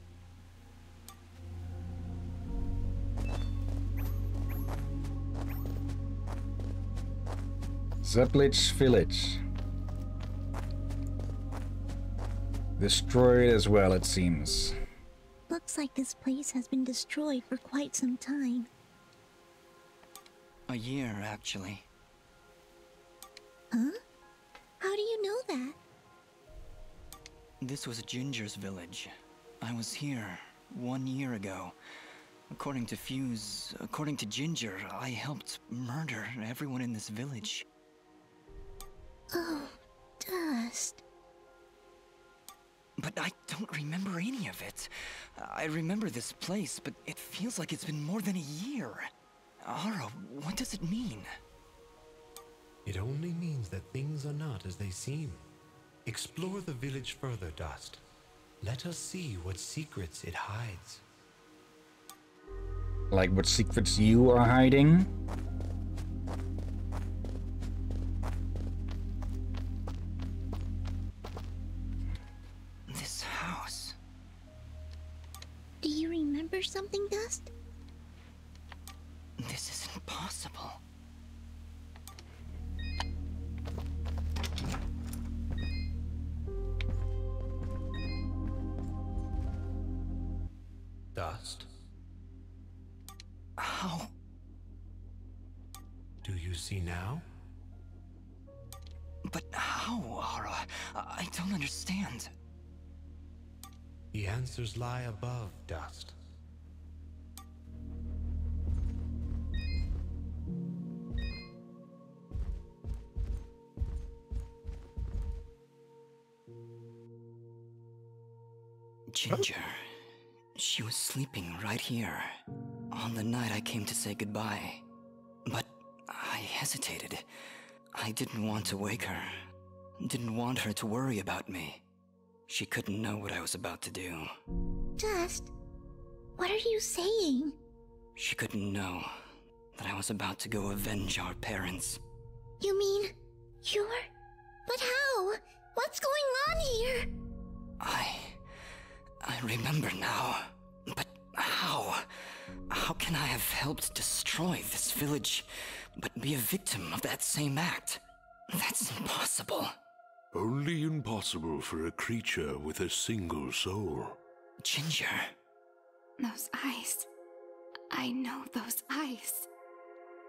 Zeplich Village. Destroyed as well, it seems. Looks like this place has been destroyed for quite some time. A year, actually. Huh? How do you know that? This was Ginger's village. I was here one year ago. According to Fuse, according to Ginger, I helped murder everyone in this village. Oh, Dust. But I don't remember any of it. I remember this place, but it feels like it's been more than a year. Ahrah, what does it mean? It only means that things are not as they seem. Explore the village further, Dust. Let us see what secrets it hides. Like what secrets you are hiding? This house. Do you remember something, Dust? This isn't possible. Dust? How? Do you see now? But how, Ahrah? I don't understand. The answers lie above, Dust. Ginger. She was sleeping right here. On the night I came to say goodbye. But I hesitated. I didn't want to wake her. Didn't want her to worry about me. She couldn't know what I was about to do. Dust, what are you saying? She couldn't know that I was about to go avenge our parents. You mean you're. But how? What's going on here? I. I remember now. But how? How can I have helped destroy this village, but be a victim of that same act? That's impossible. Only impossible for a creature with a single soul. Ginger. Those eyes. I know those eyes.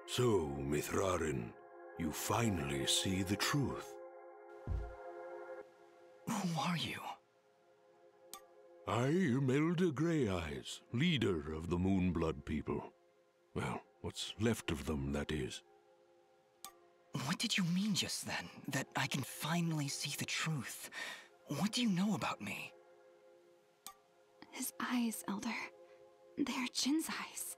So, Mithrarin, you finally see the truth. Who are you? I am Elder Grey Eyes, leader of the Moonblood people. Well, what's left of them, that is. What did you mean just then? That I can finally see the truth? What do you know about me? His eyes, Elder. They're Jin's eyes.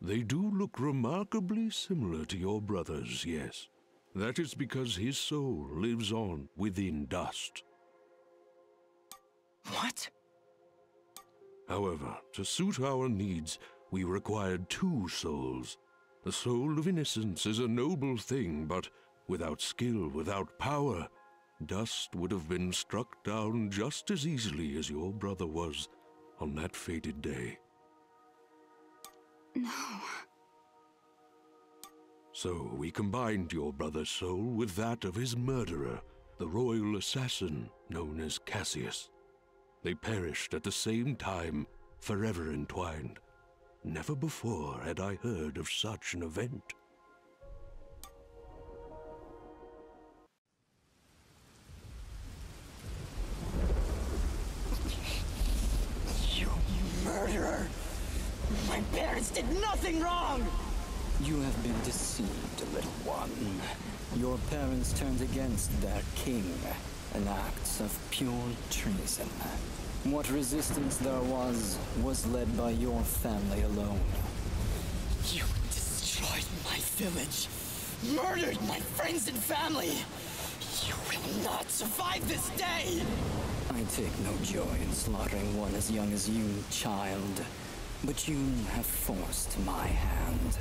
They do look remarkably similar to your brother's, yes. That is because his soul lives on within dust. What? However, to suit our needs, we required two souls. The soul of innocence is a noble thing, but without skill, without power, dust would have been struck down just as easily as your brother was on that fated day. No. So we combined your brother's soul with that of his murderer, the royal assassin known as Cassius. They perished at the same time, forever entwined. Never before had I heard of such an event. You murderer! My parents did nothing wrong! You have been deceived, little one. Your parents turned against their king, an act of pure treason. What resistance there was, was led by your family alone. You destroyed my village, murdered my friends and family. You will not survive this day! I take no joy in slaughtering one as young as you, child. But you have forced my hand.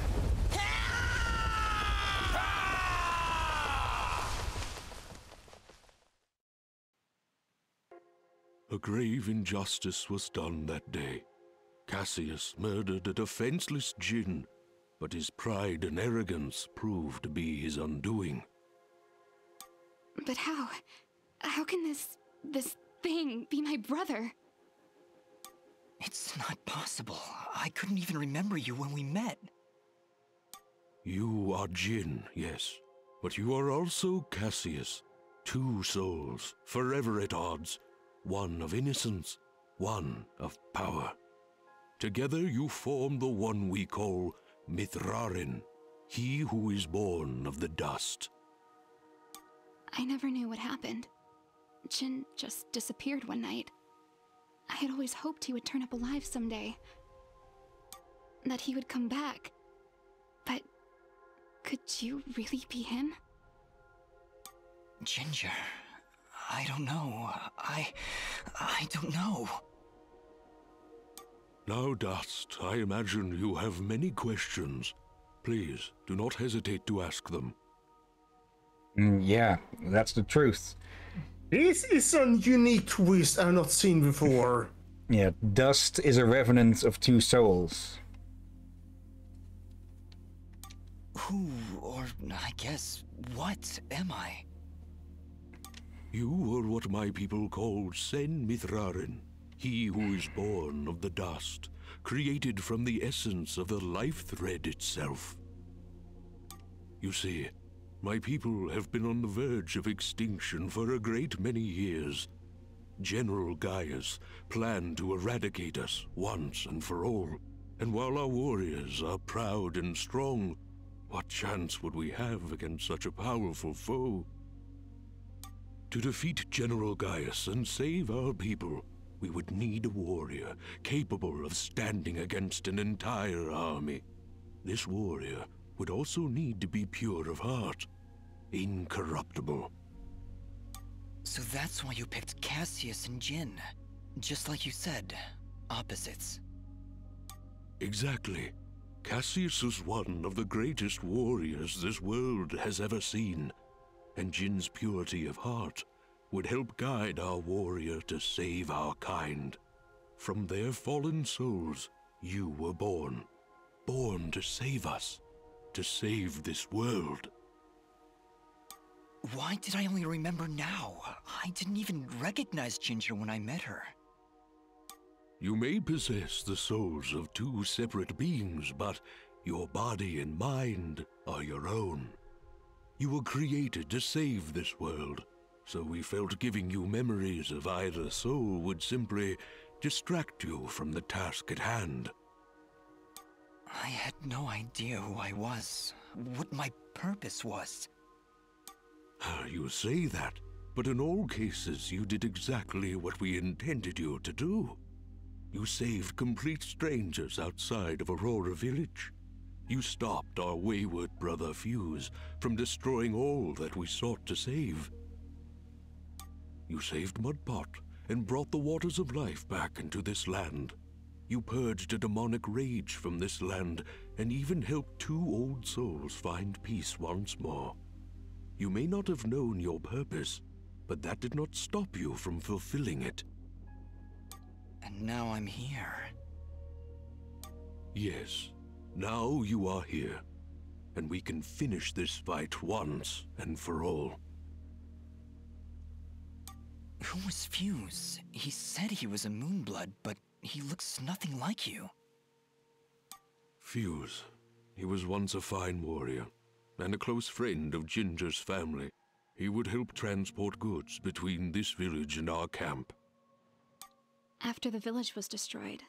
A grave injustice was done that day. Cassius murdered a defenseless Jin, but his pride and arrogance proved to be his undoing. But how? How can this. this thing be my brother? It's not possible. I couldn't even remember you when we met. You are Jin, yes, but you are also Cassius. Two souls, forever at odds, one of innocence, one of power. Together you form the one we call Mithrarin, he who is born of the dust. I never knew what happened. Jin just disappeared one night. I had always hoped he would turn up alive someday. That he would come back. But could you really be him? Ginger, I don't know. I. I don't know. Now, Dust, I imagine you have many questions. Please, do not hesitate to ask them. Mm, yeah, that's the truth. This is a unique twist I've not seen before. [laughs] Yeah, dust is a revenant of two souls. Who, or I guess, what am I? You are what my people call Sen Mithrarin, he who is born of the dust, created from the essence of the life thread itself. You see, my people have been on the verge of extinction for a great many years. General Gaius planned to eradicate us once and for all, and while our warriors are proud and strong, what chance would we have against such a powerful foe? To defeat General Gaius and save our people, we would need a warrior capable of standing against an entire army. This warrior would also need to be pure of heart, incorruptible. So that's why you picked Cassius and Jin. Just like you said, opposites. Exactly. Cassius is one of the greatest warriors this world has ever seen, and Jin's purity of heart would help guide our warrior to save our kind. From their fallen souls, you were born. Born to save us. To save this world. Why did I only remember now? I didn't even recognize Ginger when I met her. You may possess the souls of two separate beings, but your body and mind are your own. You were created to save this world, so we felt giving you memories of either soul would simply distract you from the task at hand. I had no idea who I was, what my purpose was. Ah, you say that, but in all cases you did exactly what we intended you to do. You saved complete strangers outside of Aurora Village. You stopped our wayward brother Fuse from destroying all that we sought to save. You saved Mudpot and brought the waters of life back into this land. You purged a demonic rage from this land and even helped two old souls find peace once more. You may not have known your purpose, but that did not stop you from fulfilling it. And now I'm here. Yes, now you are here, and we can finish this fight once and for all. Who was Fuse? He said he was a Moonblood, but he looks nothing like you. Fuse. He was once a fine warrior, and a close friend of Ginger's family. He would help transport goods between this village and our camp. After the village was destroyed,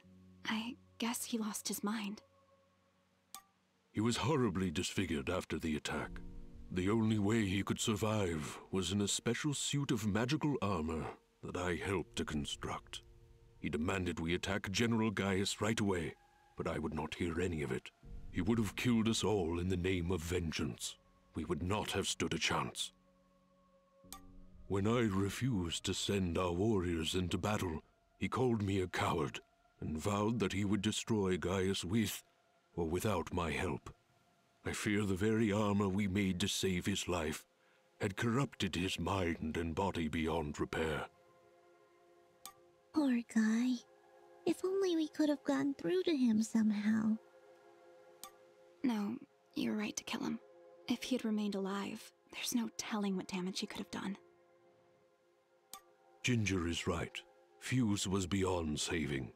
I guess he lost his mind. He was horribly disfigured after the attack. The only way he could survive was in a special suit of magical armor that I helped to construct. He demanded we attack General Gaius right away, but I would not hear any of it. He would have killed us all in the name of vengeance. We would not have stood a chance. When I refused to send our warriors into battle, he called me a coward and vowed that he would destroy Gaius with or without my help. I fear the very armor we made to save his life had corrupted his mind and body beyond repair. Poor guy. If only we could have gone through to him somehow. No, you're right to kill him. If he had remained alive, there's no telling what damage he could have done. Ginger is right. Fuse was beyond saving.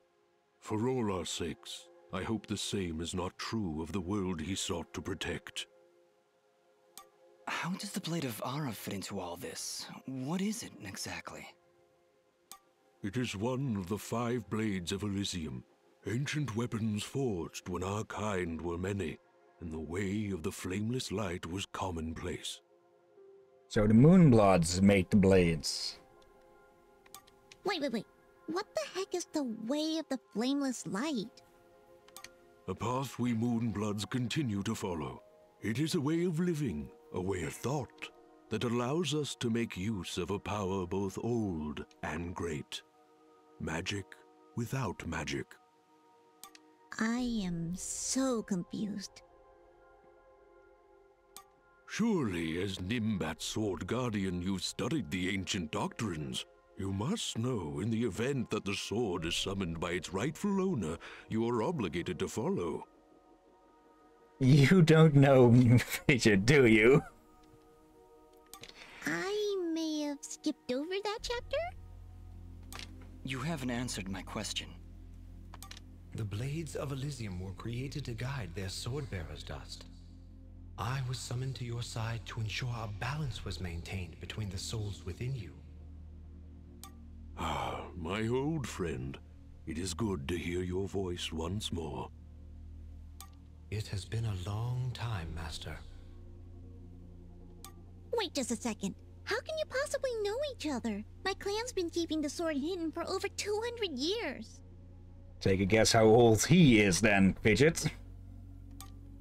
For all our sakes, I hope the same is not true of the world he sought to protect. How does the Blade of Ahrah fit into all this? What is it exactly? It is one of the five blades of Elysium, ancient weapons forged when our kind were many, and the way of the flameless light was commonplace. So the Moonbloods made the blades. Wait, wait, wait. What the heck is the way of the flameless light? A path we Moonbloods continue to follow. It is a way of living, a way of thought, that allows us to make use of a power both old and great. Magic without magic. I am so confused. Surely, as Nimbat Sword Guardian, you've studied the ancient doctrines. You must know, in the event that the sword is summoned by its rightful owner, you are obligated to follow. You don't know [laughs] Fidget, do you? I may have skipped over that chapter? You haven't answered my question. The blades of Elysium were created to guide their sword bearers, Dust. I was summoned to your side to ensure a balance was maintained between the souls within you. Ah, my old friend. It is good to hear your voice once more. It has been a long time, Master. Wait just a second. How can you possibly know each other? My clan's been keeping the sword hidden for over 200 years. Take a guess how old he is then, Fidget.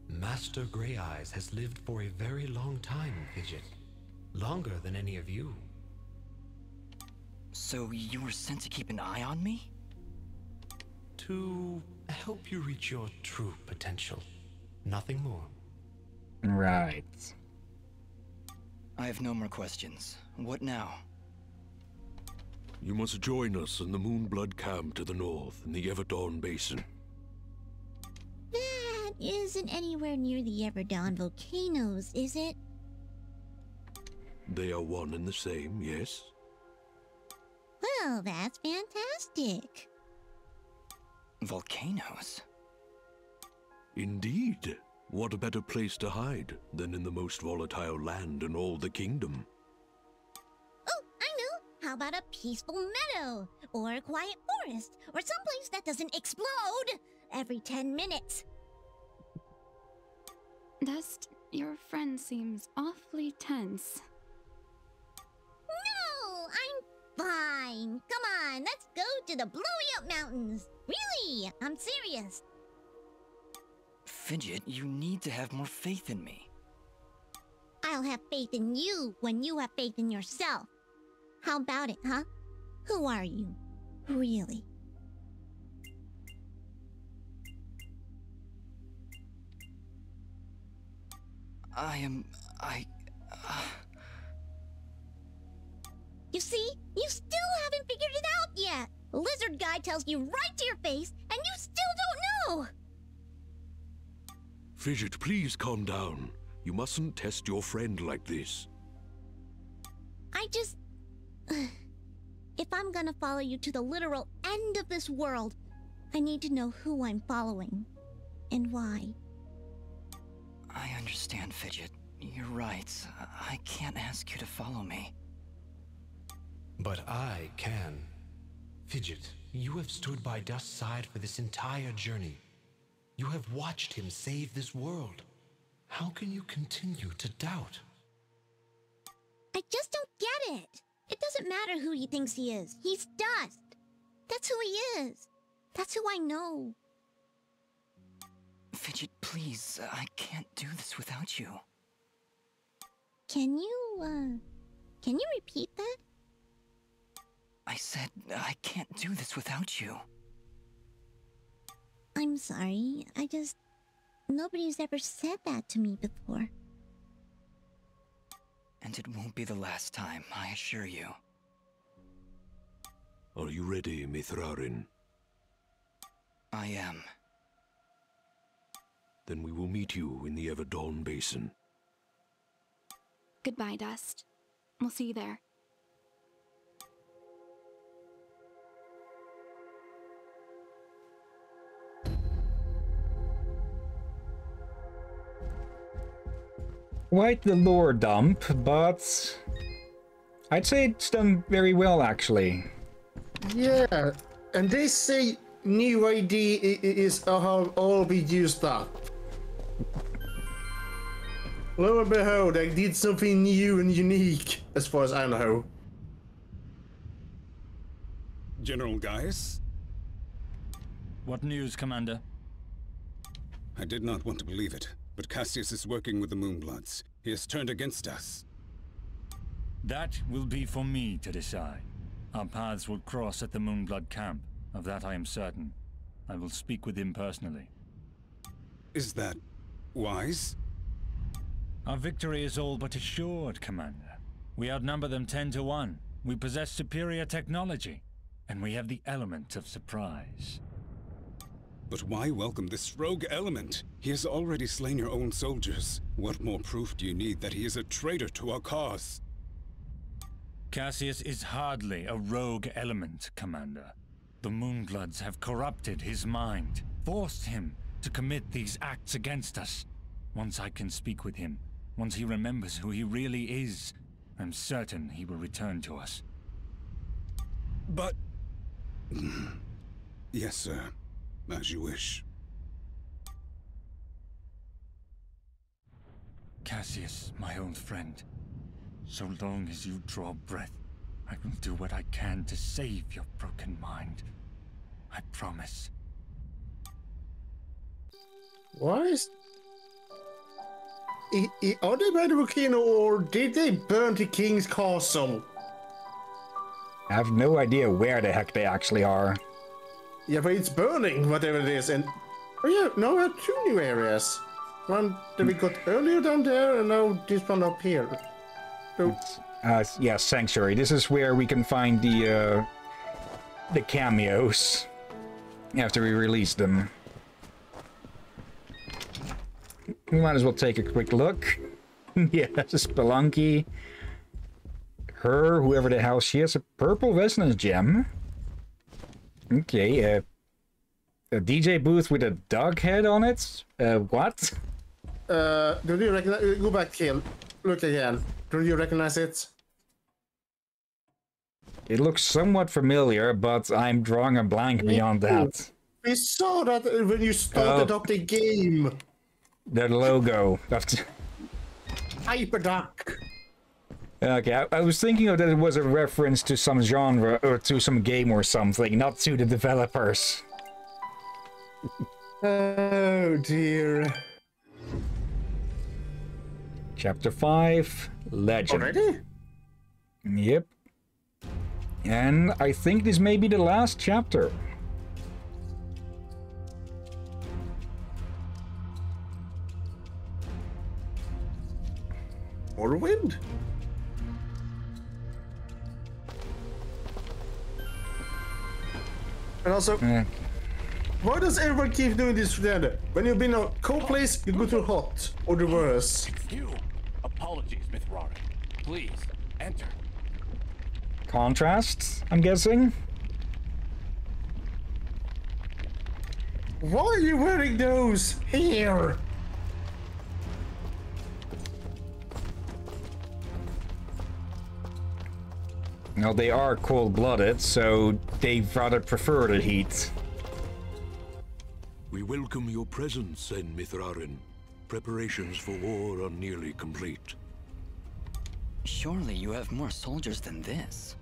Master Grey Eyes has lived for a very long time, Fidget. Longer than any of you. So you were sent to keep an eye on me? To help you reach your true potential. Nothing more. Right. I have no more questions. What now? You must join us in the Moonblood camp to the north in the Everdawn Basin. That isn't anywhere near the Everdawn volcanoes, is it? They are one and the same, yes? Well, that's fantastic. Volcanoes? Indeed. What a better place to hide than in the most volatile land in all the kingdom? Oh, I know. How about a peaceful meadow? Or a quiet forest? Or someplace that doesn't explode every 10 minutes? Dust, your friend seems awfully tense. Fine. Come on, let's go to the blowy up mountains. Really, I'm serious. Fidget, you need to have more faith in me. I'll have faith in you when you have faith in yourself. How about it, huh? Who are you? Really? I am. I. Uh... You see? You still haven't figured it out yet! Lizard Guy tells you right to your face, and you still don't know! Fidget, please calm down. You mustn't test your friend like this. I just. [sighs] if I'm gonna follow you to the literal end of this world, I need to know who I'm following. And why. I understand, Fidget. You're right. I can't ask you to follow me. But I can. Fidget, you have stood by Dust's side for this entire journey. You have watched him save this world. How can you continue to doubt? I just don't get it. It doesn't matter who he thinks he is. He's Dust. That's who he is. That's who I know. Fidget, please. I can't do this without you. Can you, uh... Can you repeat that? I said I can't do this without you. I'm sorry. I just. Nobody's ever said that to me before. And it won't be the last time, I assure you. Are you ready, Mithrarin? I am. Then we will meet you in the Everdawn Basin. Goodbye, Dust. We'll see you there. Quite the lore dump, but I'd say it's done very well, actually. Yeah, and they say new ID is how all be used up. Lo and behold, I did something new and unique, as far as I know. General Gaius? What news, Commander? I did not want to believe it, but Cassius is working with the Moonbloods. He has turned against us. That will be for me to decide. Our paths will cross at the Moonblood camp. Of that I am certain. I will speak with him personally. Is that wise? Our victory is all but assured, Commander. We outnumber them ten to one. We possess superior technology, and we have the element of surprise. But why welcome this rogue element? He has already slain your own soldiers. What more proof do you need that he is a traitor to our cause? Cassius is hardly a rogue element, Commander. The Moonbloods have corrupted his mind, forced him to commit these acts against us. Once I can speak with him, once he remembers who he really is, I'm certain he will return to us. But... [clears throat] yes, sir. As you wish. Cassius, my old friend, so long as you draw breath, I will do what I can to save your broken mind. I promise. Why is... I, I, are they by the volcano or did they burn the king's castle? I have no idea where the heck they actually are. Yeah, but it's burning, whatever it is, and... Oh yeah, now we have two new areas. One that we got earlier down there, and now this one up here. So... Uh, yeah, Sanctuary. This is where we can find the, uh, the cameos after we release them. We might as well take a quick look. yeah, that's a Spelunky. Her, whoever the hell she is, a purple resonance gem. Okay, uh, a DJ booth with a dog head on it? Uh, what? Uh, do you recognize? Go back, here. Look again. Do you recognize it? It looks somewhat familiar, but I'm drawing a blank beyond that. We saw that when you started Oh. up the game. The logo. Hyperduck. Okay, I, I was thinking of that it was a reference to some genre or to some game or something, not to the developers. [laughs] Oh dear. Chapter 5 Legend. Already? Yep. And I think this may be the last chapter. Morrowind? And also, Eh, why does everyone keep doing this together? When you've been a cold place, you go to hot, or the worse. You. Apologies, Mithrarin. Please, enter. contrast, I'm guessing? Why are you wearing those here? Now, they are cold-blooded, so they rather prefer the heat. We welcome your presence, Sen Mithrarin. Preparations for war are nearly complete. Surely you have more soldiers than this.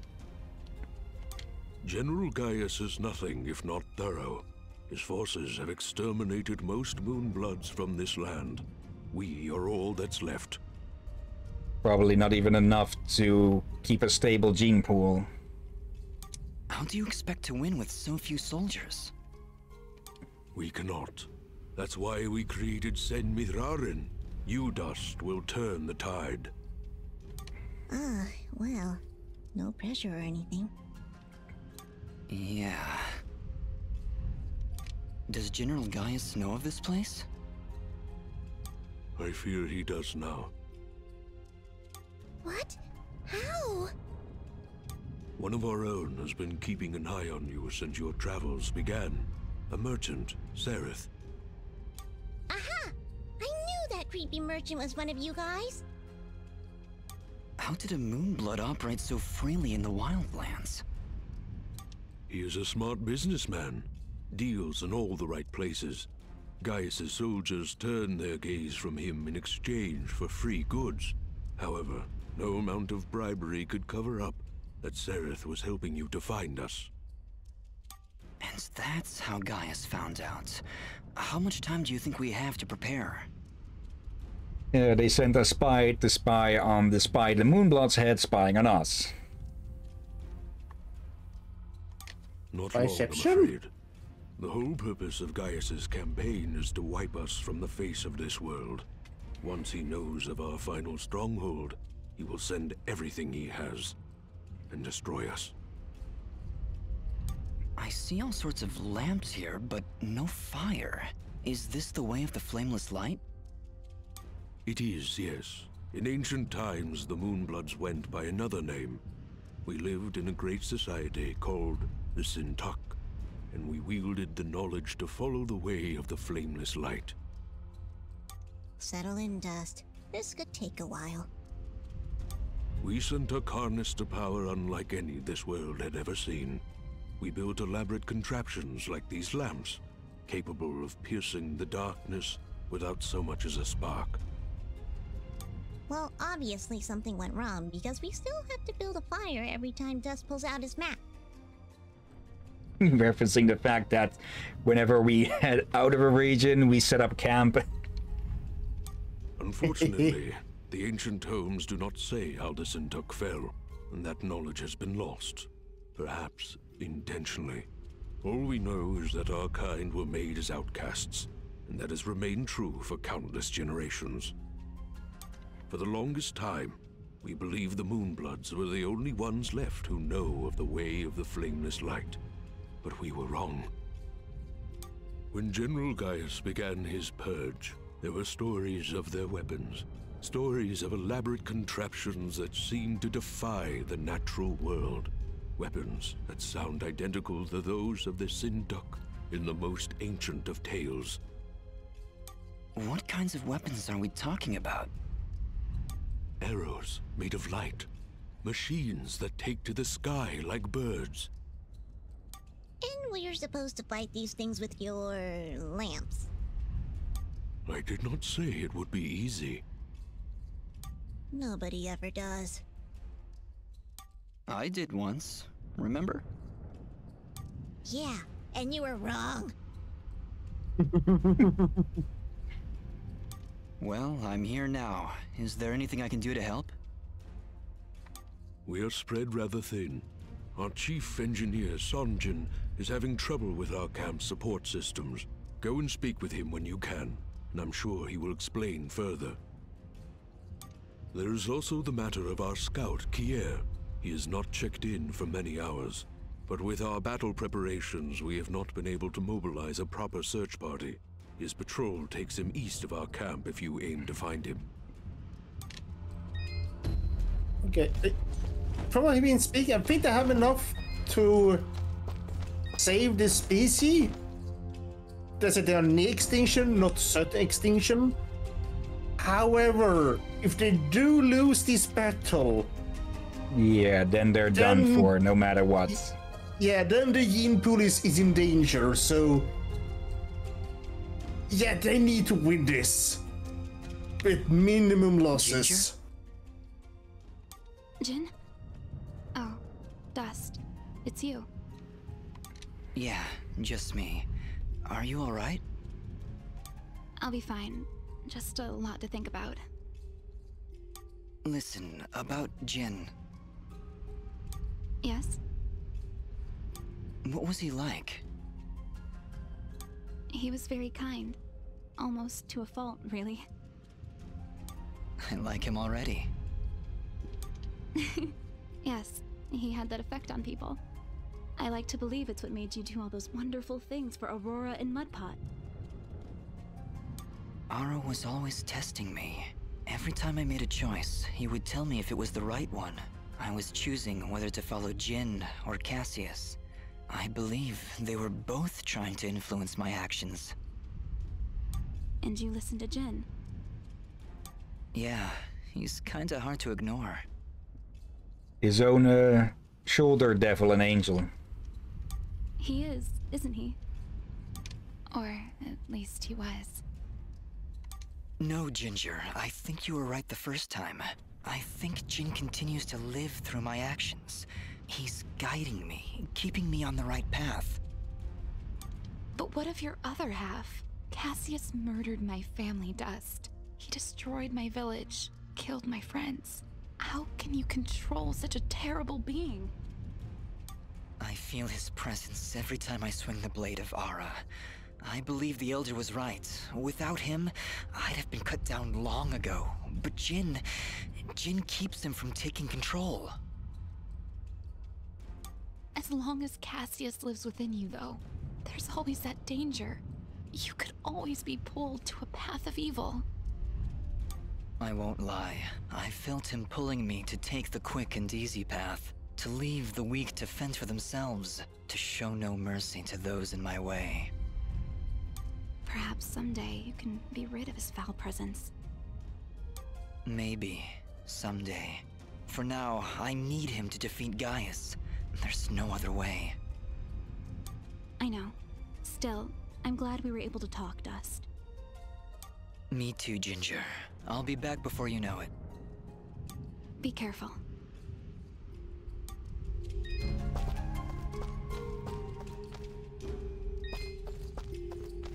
General Gaius is nothing if not thorough. His forces have exterminated most Moonbloods from this land. We are all that's left. Probably not even enough to keep a stable gene pool. How do you expect to win with so few soldiers? We cannot. That's why we created Sen Mithrarin. You dust will turn the tide. Ah, well, no pressure or anything. Yeah. Does General Gaius know of this place? I fear he does now. What? How? One of our own has been keeping an eye on you since your travels began. A merchant, Sereth. Aha! I knew that creepy merchant was one of you guys. How did a Moonblood operate so freely in the Wildlands? He is a smart businessman. Deals in all the right places. Gaius's soldiers turn their gaze from him in exchange for free goods. However, no amount of bribery could cover up that Sereth was helping you to find us. And that's how Gaius found out. How much time do you think we have to prepare? Yeah, they sent a spy to spy on the spy the Moonbloods head spying on us. Not long, I'm afraid. The whole purpose of Gaius's campaign is to wipe us from the face of this world. Once he knows of our final stronghold, he will send everything he has. and destroy us. I see all sorts of lamps here, but no fire. Is this the way of the flameless light? It is, yes. In ancient times, the Moonbloods went by another name. We lived in a great society called the Sintak, and we wielded the knowledge to follow the way of the flameless light. Settle in, Dust. This could take a while. We Sintak harnessed a power unlike any this world had ever seen. We built elaborate contraptions like these lamps, capable of piercing the darkness without so much as a spark. Well, obviously something went wrong because we still have to build a fire every time Dust pulls out his map. [laughs] Referencing the fact that whenever we [laughs] head out of a region, we set up camp. Unfortunately, [laughs] the ancient tomes do not say how the Sintuk fell, and that knowledge has been lost. Perhaps intentionally. All we know is that our kind were made as outcasts, and that has remained true for countless generations. For the longest time, we believed the Moonbloods were the only ones left who know of the way of the flameless light. But we were wrong. When General Gaius began his purge, there were stories of their weapons, stories of elaborate contraptions that seem to defy the natural world. Weapons that sound identical to those of the Sinduk in the most ancient of tales. What kinds of weapons are we talking about? Arrows made of light. Machines that take to the sky like birds. And we're supposed to fight these things with your lamps. I did not say it would be easy. Nobody ever does. I did once, remember? Yeah, and you were wrong. [laughs] Well, I'm here now. Is there anything I can do to help? We are spread rather thin. Our chief engineer, Sonjin, is having trouble with our camp's support systems. Go and speak with him when you can, and I'm sure he will explain further. There is also the matter of our scout, Kier. He has not checked in for many hours, but with our battle preparations, we have not been able to mobilize a proper search party. His patrol takes him east of our camp if you aim to find him. Okay. uh, From what I've been speaking, I think they have enough to save the species. They are near extinction, not certain extinction. However, if they do lose this battle, Yeah, then they're done for no matter what. yeah, then the gene pool is, is in danger, so. Yeah, they need to win this. With minimum losses. Jin? Oh, Dust. It's you. Yeah, just me. Are you alright? I'll be fine. Just a lot to think about. Listen, about Jin. Yes? What was he like? He was very kind. Almost to a fault, really. I like him already. [laughs] yes, he had that effect on people. I like to believe it's what made you do all those wonderful things for Aurora and Mudpot. Ahrah was always testing me. Every time I made a choice, he would tell me if it was the right one. I was choosing whether to follow Jin or Cassius. I believe they were both trying to influence my actions. And you listened to Jin. Yeah, he's kinda hard to ignore. His own uh, shoulder devil and angel. He is, isn't he? Or at least he was. No, Ginger, I think you were right the first time. I think Jin continues to live through my actions. He's guiding me, keeping me on the right path. But what of your other half? Cassius murdered my family, Dust. He destroyed my village, killed my friends. How can you control such a terrible being? I feel his presence every time I swing the blade of Ahrah. I believe the Elder was right. Without him, I'd have been cut down long ago. But Jin... Jin keeps him from taking control. As long as Cassius lives within you, though, there's always that danger. You could always be pulled to a path of evil. I won't lie. I felt him pulling me to take the quick and easy path, to leave the weak to fend for themselves, to show no mercy to those in my way. Perhaps someday you can be rid of his foul presence. Maybe. Someday. For now, I need him to defeat Gaius. There's no other way. I know. Still, I'm glad we were able to talk, Dust. Me too, Ginger. I'll be back before you know it. Be careful.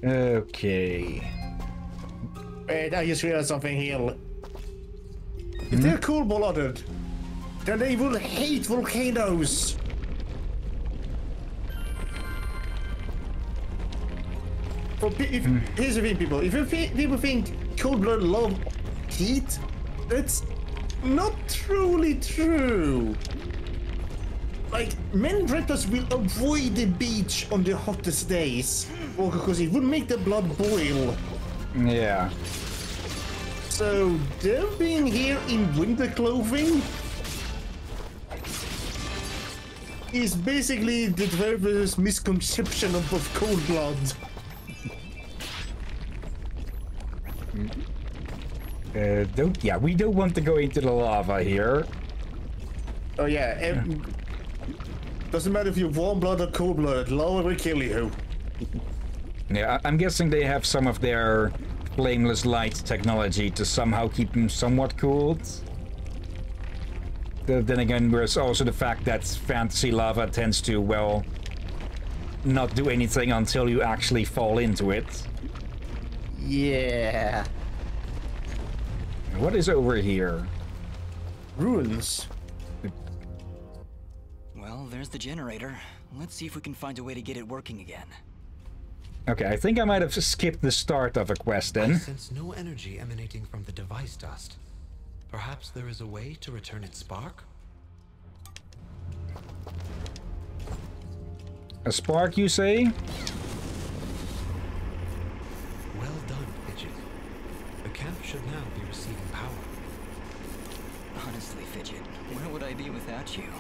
Okay. Wait, I just realized something here. If they're cool-blooded, then they will hate volcanoes. For pe- if, hmm. Here's the thing, people. If people think cold-blooded love heat, that's not truly true. Like, men predators will avoid the beach on the hottest days, because it would make the blood boil. Yeah. So, them being here in winter clothing is basically the developer's misconception of, of cold blood. Uh, don't. Yeah, we don't want to go into the lava here. Oh yeah, ev- doesn't matter if you're warm blood or cold blood, lava will kill you. Yeah, I- I'm guessing they have some of their flameless light technology to somehow keep them somewhat cooled. Then again, there's also the fact that fantasy lava tends to, well, not do anything until you actually fall into it. Yeah. What is over here? Ruins. Well, there's the generator. Let's see if we can find a way to get it working again. Okay, I think I might have skipped the start of a quest I then. sense no energy emanating from the device dust. Perhaps there is a way to return its spark? A spark, you say? Well done, Fidget. The camp should now be receiving power. Honestly, Fidget, where would I be without you?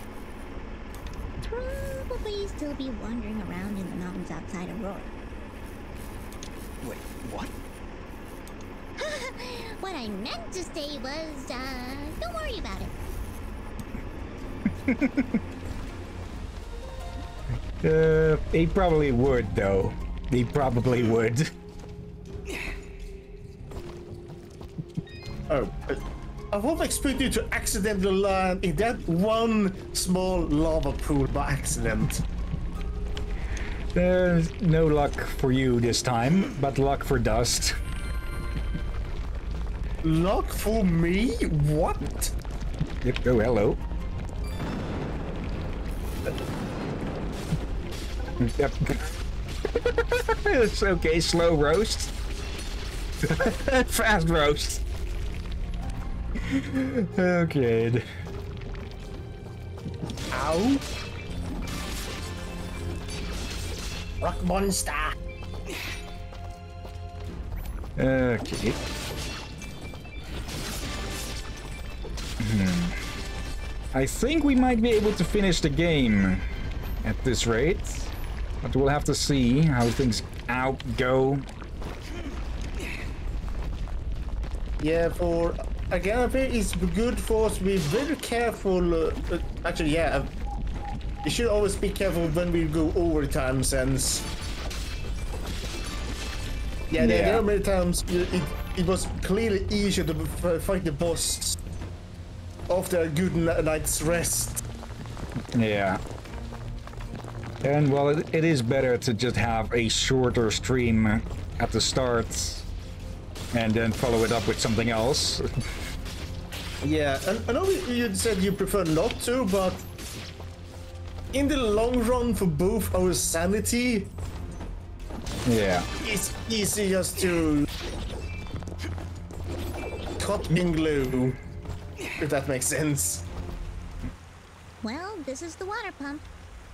Probably still be wandering around in the mountains outside Aurora. Wait, what? [laughs] what I meant to say was, uh, don't worry about it. [laughs] Uh, he probably would, though. He probably would. Oh, uh, I won't expect you to accidentally land in that one small lava pool by accident. There's no luck for you this time, but luck for Dust. Luck for me? What? Yep, oh, hello. Yep. [laughs] it's okay, slow roast. [laughs] Fast roast. [laughs] Okay. Ow. Rock monster. Okay. Hmm. I think we might be able to finish the game at this rate. But we'll have to see how things out go. Yeah, for again, I think it's good for us to be very careful. Uh, actually, yeah, uh, we should always be careful when we go overtime, since yeah, there, there are many times it, it, it was clearly easier to fight the boss after a good night's rest. Yeah. And well, it, it is better to just have a shorter stream at the start and then follow it up with something else. Yeah, and I know you said you prefer not to, but in the long run, for both our sanity, yeah. it's easy just to cut and glue, if that makes sense. Well, this is the water pump.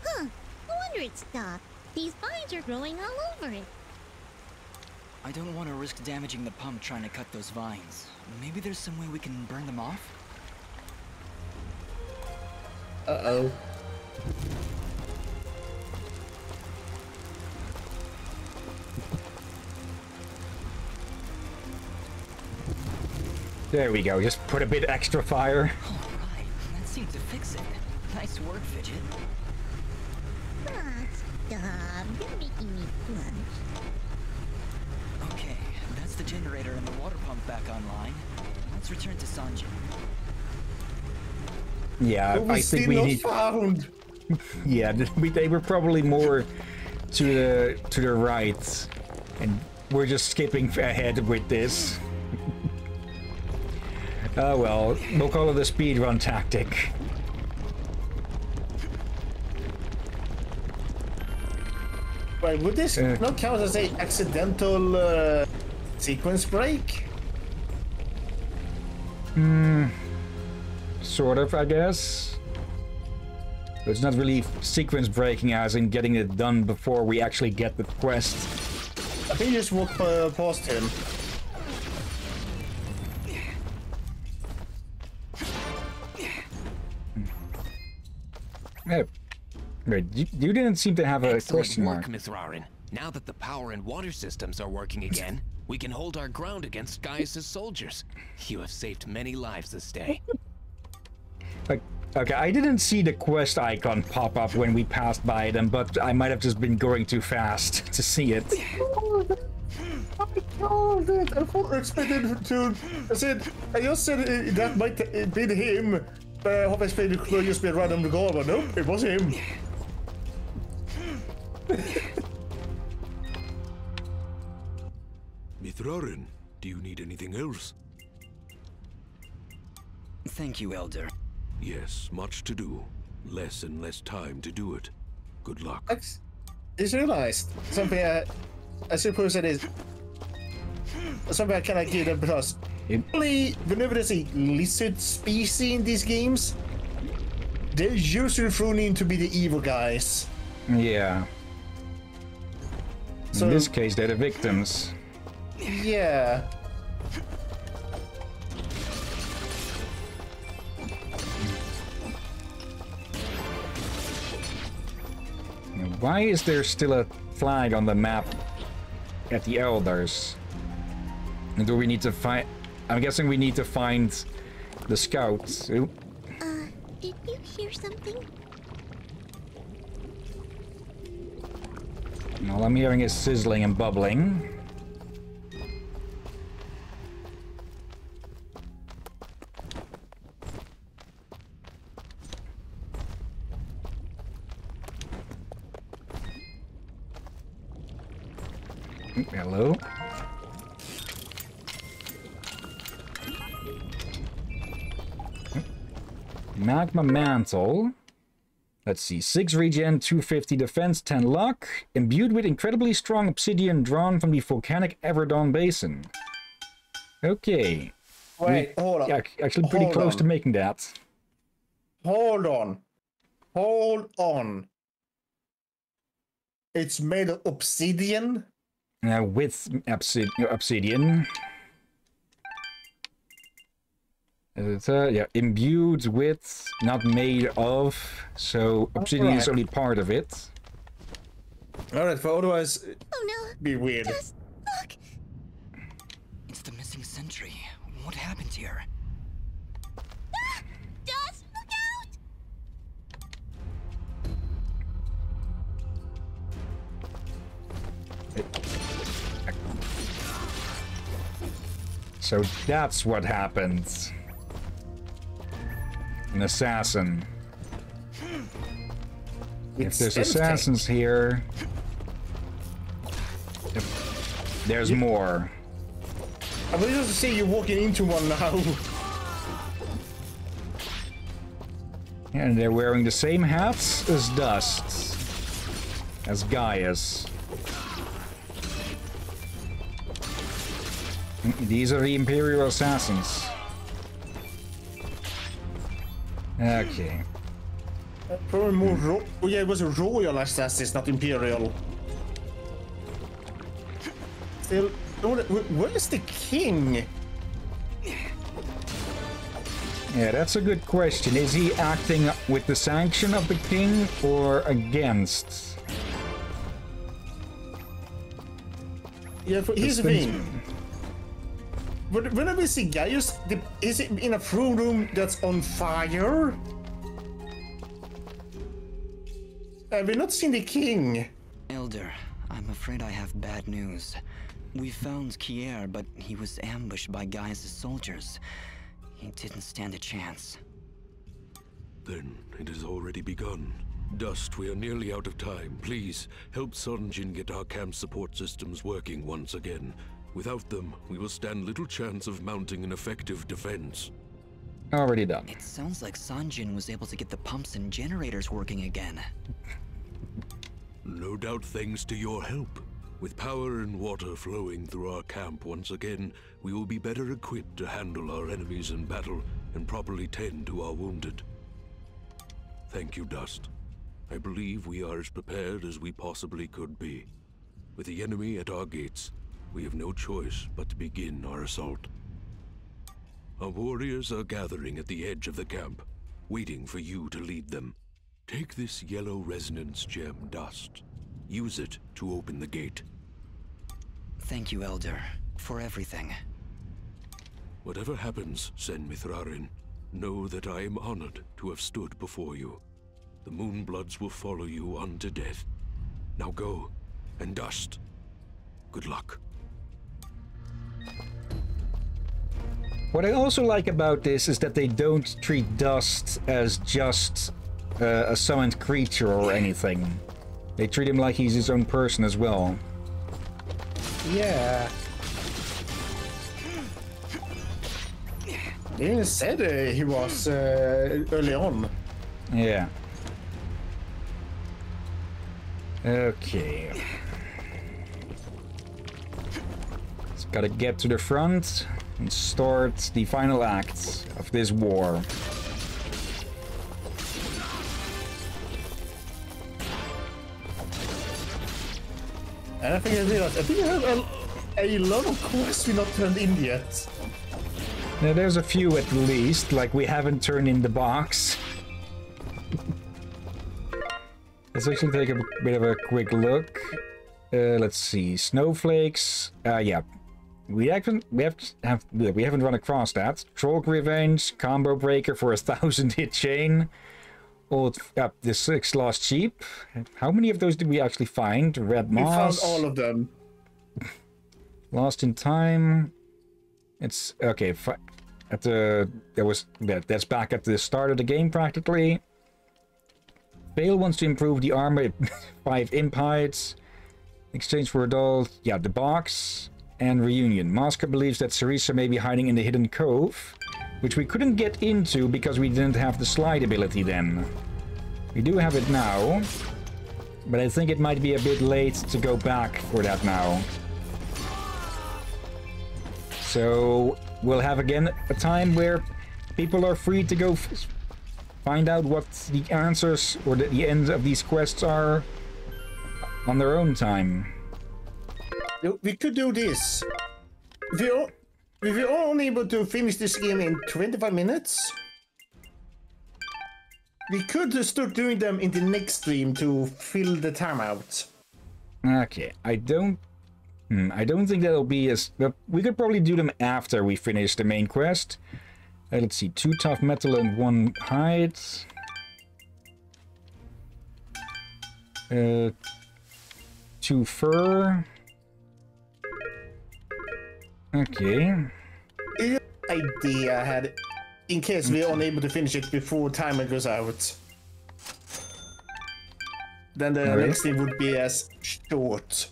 Huh, no wonder it stopped. These vines are growing all over it. I don't want to risk damaging the pump trying to cut those vines. Maybe there's some way we can burn them off? Uh-oh. There we go. Just put a bit extra fire. Alright, that seemed to fix it. Nice work, Fidget. Ah, stop. You're making me blush. Okay, that's the generator and the water pump back online. Let's return to Sanjin. Yeah, But we I think we need. found. [laughs] Yeah, [laughs] we, they were probably more to the to the right, and we're just skipping [laughs] ahead with this. Oh well, we'll call it a speedrun tactic. Wait, would this Uh. not count as a accidental uh, sequence break? Hmm. Sort of, I guess. But it's not really sequence breaking as in getting it done before we actually get the quest. I think you just walked uh, past him. Oh. Wait, you, you didn't seem to have a Excellent question work, mark. Mithrarin. Now that the power and water systems are working again, we can hold our ground against Gaius' soldiers. You have saved many lives this day. [laughs] Okay, I didn't see the quest icon pop up when we passed by them, but I might have just been going too fast to see it. [laughs] Oh, that I thought I expected to. I said, I just said uh, that might have been him. But I hope I expected it could just be a random guy, but nope, it was him. [laughs] Mithrarin, do you need anything else? Thank you, Elder. Yes, much to do. Less and less time to do it. Good luck. I just realized something I, I suppose it is something I cannot give them because usually whenever there's a lizard species in these games, they're usually thrown in to be the evil guys. Yeah. So- In this case, they're the victims. Yeah. Why is there still a flag on the map at the Elders? And do we need to find... I'm guessing we need to find the scouts. Ooh, Uh, did you hear something? All I'm hearing is sizzling and bubbling. Hello? Magma Mantle. Let's see, 6 regen, 250 defense, 10 luck, imbued with incredibly strong obsidian drawn from the volcanic Everdawn Basin. Okay. Wait, We- hold on. Yeah, actually pretty Hold close on. to making that. Hold on. Hold on. It's made of obsidian? Uh, with obsid obsidian. Is it, uh, yeah, imbued with, not made of, so obsidian is only part of it. Alright, but otherwise, Oh no! be weird. Just look! It's the missing sentry. What happened here? Just look out! So that's what happens. An assassin. If there's assassins here, if there's more. I was just to see you walking into one now. And they're wearing the same hats as Dust, as Gaius. These are the Imperial Assassins. Okay. Probably more ro- oh yeah, it was a royal assassins, not imperial. Still, where is the king? Yeah, that's a good question. Is he acting with the sanction of the king or against? Yeah, for, here's the thing. When- Whenever we see Gaius, the, is it in a throne room that's on fire? Have we not seen the king? Elder, I'm afraid I have bad news. We found Kier, but he was ambushed by Gaius' soldiers. He didn't stand a chance. Then it has already begun. Dust, we are nearly out of time. Please, help Sanjin get our camp support systems working once again. Without them, we will stand little chance of mounting an effective defense. Already done. It sounds like Sanjin was able to get the pumps and generators working again. No doubt thanks to your help. With power and water flowing through our camp once again, we will be better equipped to handle our enemies in battle and properly tend to our wounded. Thank you, Dust. I believe we are as prepared as we possibly could be. With the enemy at our gates, we have no choice but to begin our assault. Our warriors are gathering at the edge of the camp, waiting for you to lead them. Take this yellow resonance gem dust. Use it to open the gate. Thank you, Elder, for everything. Whatever happens, Sen Mithrarin, know that I am honored to have stood before you. The Moonbloods will follow you unto death. Now go, and dust. Good luck. What I also like about this is that they don't treat Dust as just uh, a summoned creature or anything. They treat him like he's his own person as well. Yeah. Even said uh, he was uh, early on. Yeah. Okay. Gotta get to the front and start the final act of this war. And I think I realized, I think I have a, a lot of quests we not turned in yet. Now, there's a few at least, like we haven't turned in the box. [laughs] Let's actually take a bit of a quick look. Uh, let's see, snowflakes. Uh, yeah, we haven't we have have we haven't run across that. Troll revenge, combo breaker for a [laughs] thousand hit chain. Old uh, the six lost sheep. How many of those did we actually find? Red moss. We found all of them. [laughs] Lost in time. It's okay. At the there was that that's back at the start of the game practically. Bale wants to improve the armor. [laughs] Five imp hides. Exchange for a doll. Yeah, the box and reunion. Masker believes that Cerisa may be hiding in the hidden cove, which we couldn't get into because we didn't have the slide ability then. We do have it now, but I think it might be a bit late to go back for that now. So we'll have again a time where people are free to go find out what the answers or the, the ends of these quests are on their own time. We could do this. If we o- if only able to finish this game in 25 minutes, we could start doing them in the next stream to fill the time out. Okay, I don't. Hmm, I don't think that'll be as. But we could probably do them after we finish the main quest. Uh, let's see, two tough metal and one hide. Uh, two fur. Okay. Idea I had, in case we're unable to finish it before timer goes out. Then the Alright. next thing would be as short.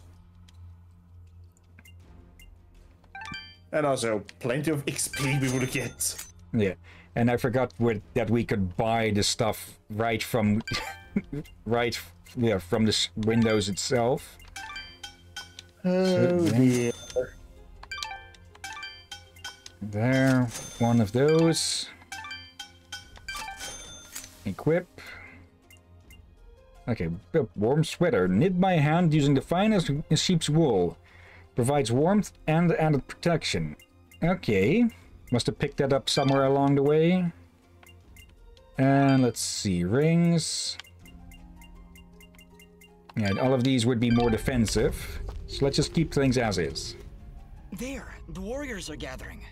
And also, plenty of XP we would get. Yeah, and I forgot with, that we could buy the stuff right from, [laughs] right, yeah, from the Windows itself. Oh then- dear. There, one of those. Equip. Okay, warm sweater. Knit by hand using the finest sheep's wool. Provides warmth and added protection. Okay. Must have picked that up somewhere along the way. And let's see. Rings. Yeah, all of these would be more defensive. So let's just keep things as is. There, the warriors are gathering.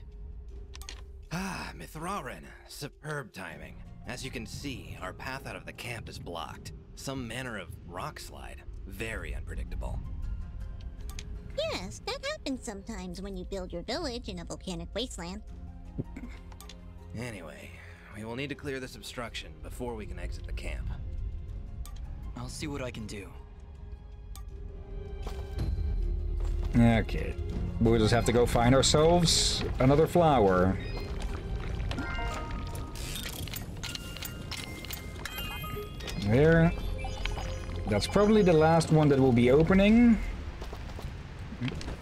Ah, Mithrarin. Superb timing. As you can see, our path out of the camp is blocked. Some manner of rock slide. Very unpredictable. Yes, that happens sometimes when you build your village in a volcanic wasteland. Anyway, we will need to clear this obstruction before we can exit the camp. I'll see what I can do. Okay. We'll just have to go find ourselves another flower. There. That's probably the last one that will be opening.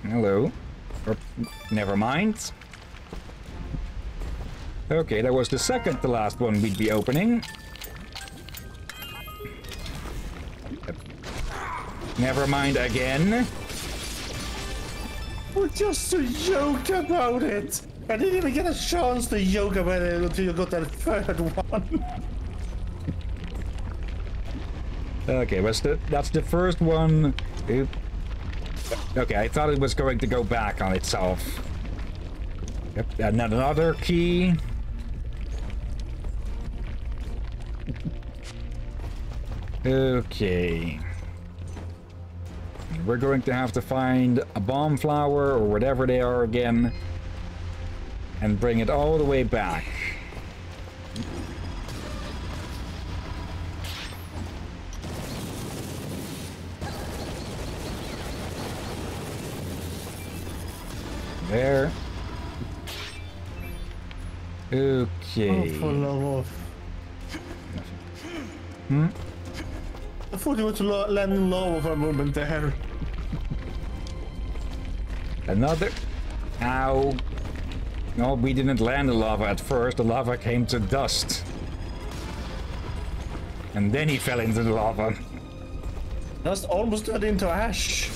Hello. Or, never mind. Okay, that was the second to last one we'd be opening. Never mind again. We're just so yoked about it. I didn't even get a chance to yoke about it until you got that third [laughs] one. Okay, the, that's the first one. Oop. Okay, I thought it was going to go back on itself. Yep, and another key. Okay. We're going to have to find a bomb flower or whatever they are again and bring it all the way back. There. Okay. Oh, for love of. Hmm? I thought you were to la- land in lava for a moment there. Another. Ow. No, we didn't land the lava at first. The lava came to dust. And then he fell into the lava. Dust almost turned into ash.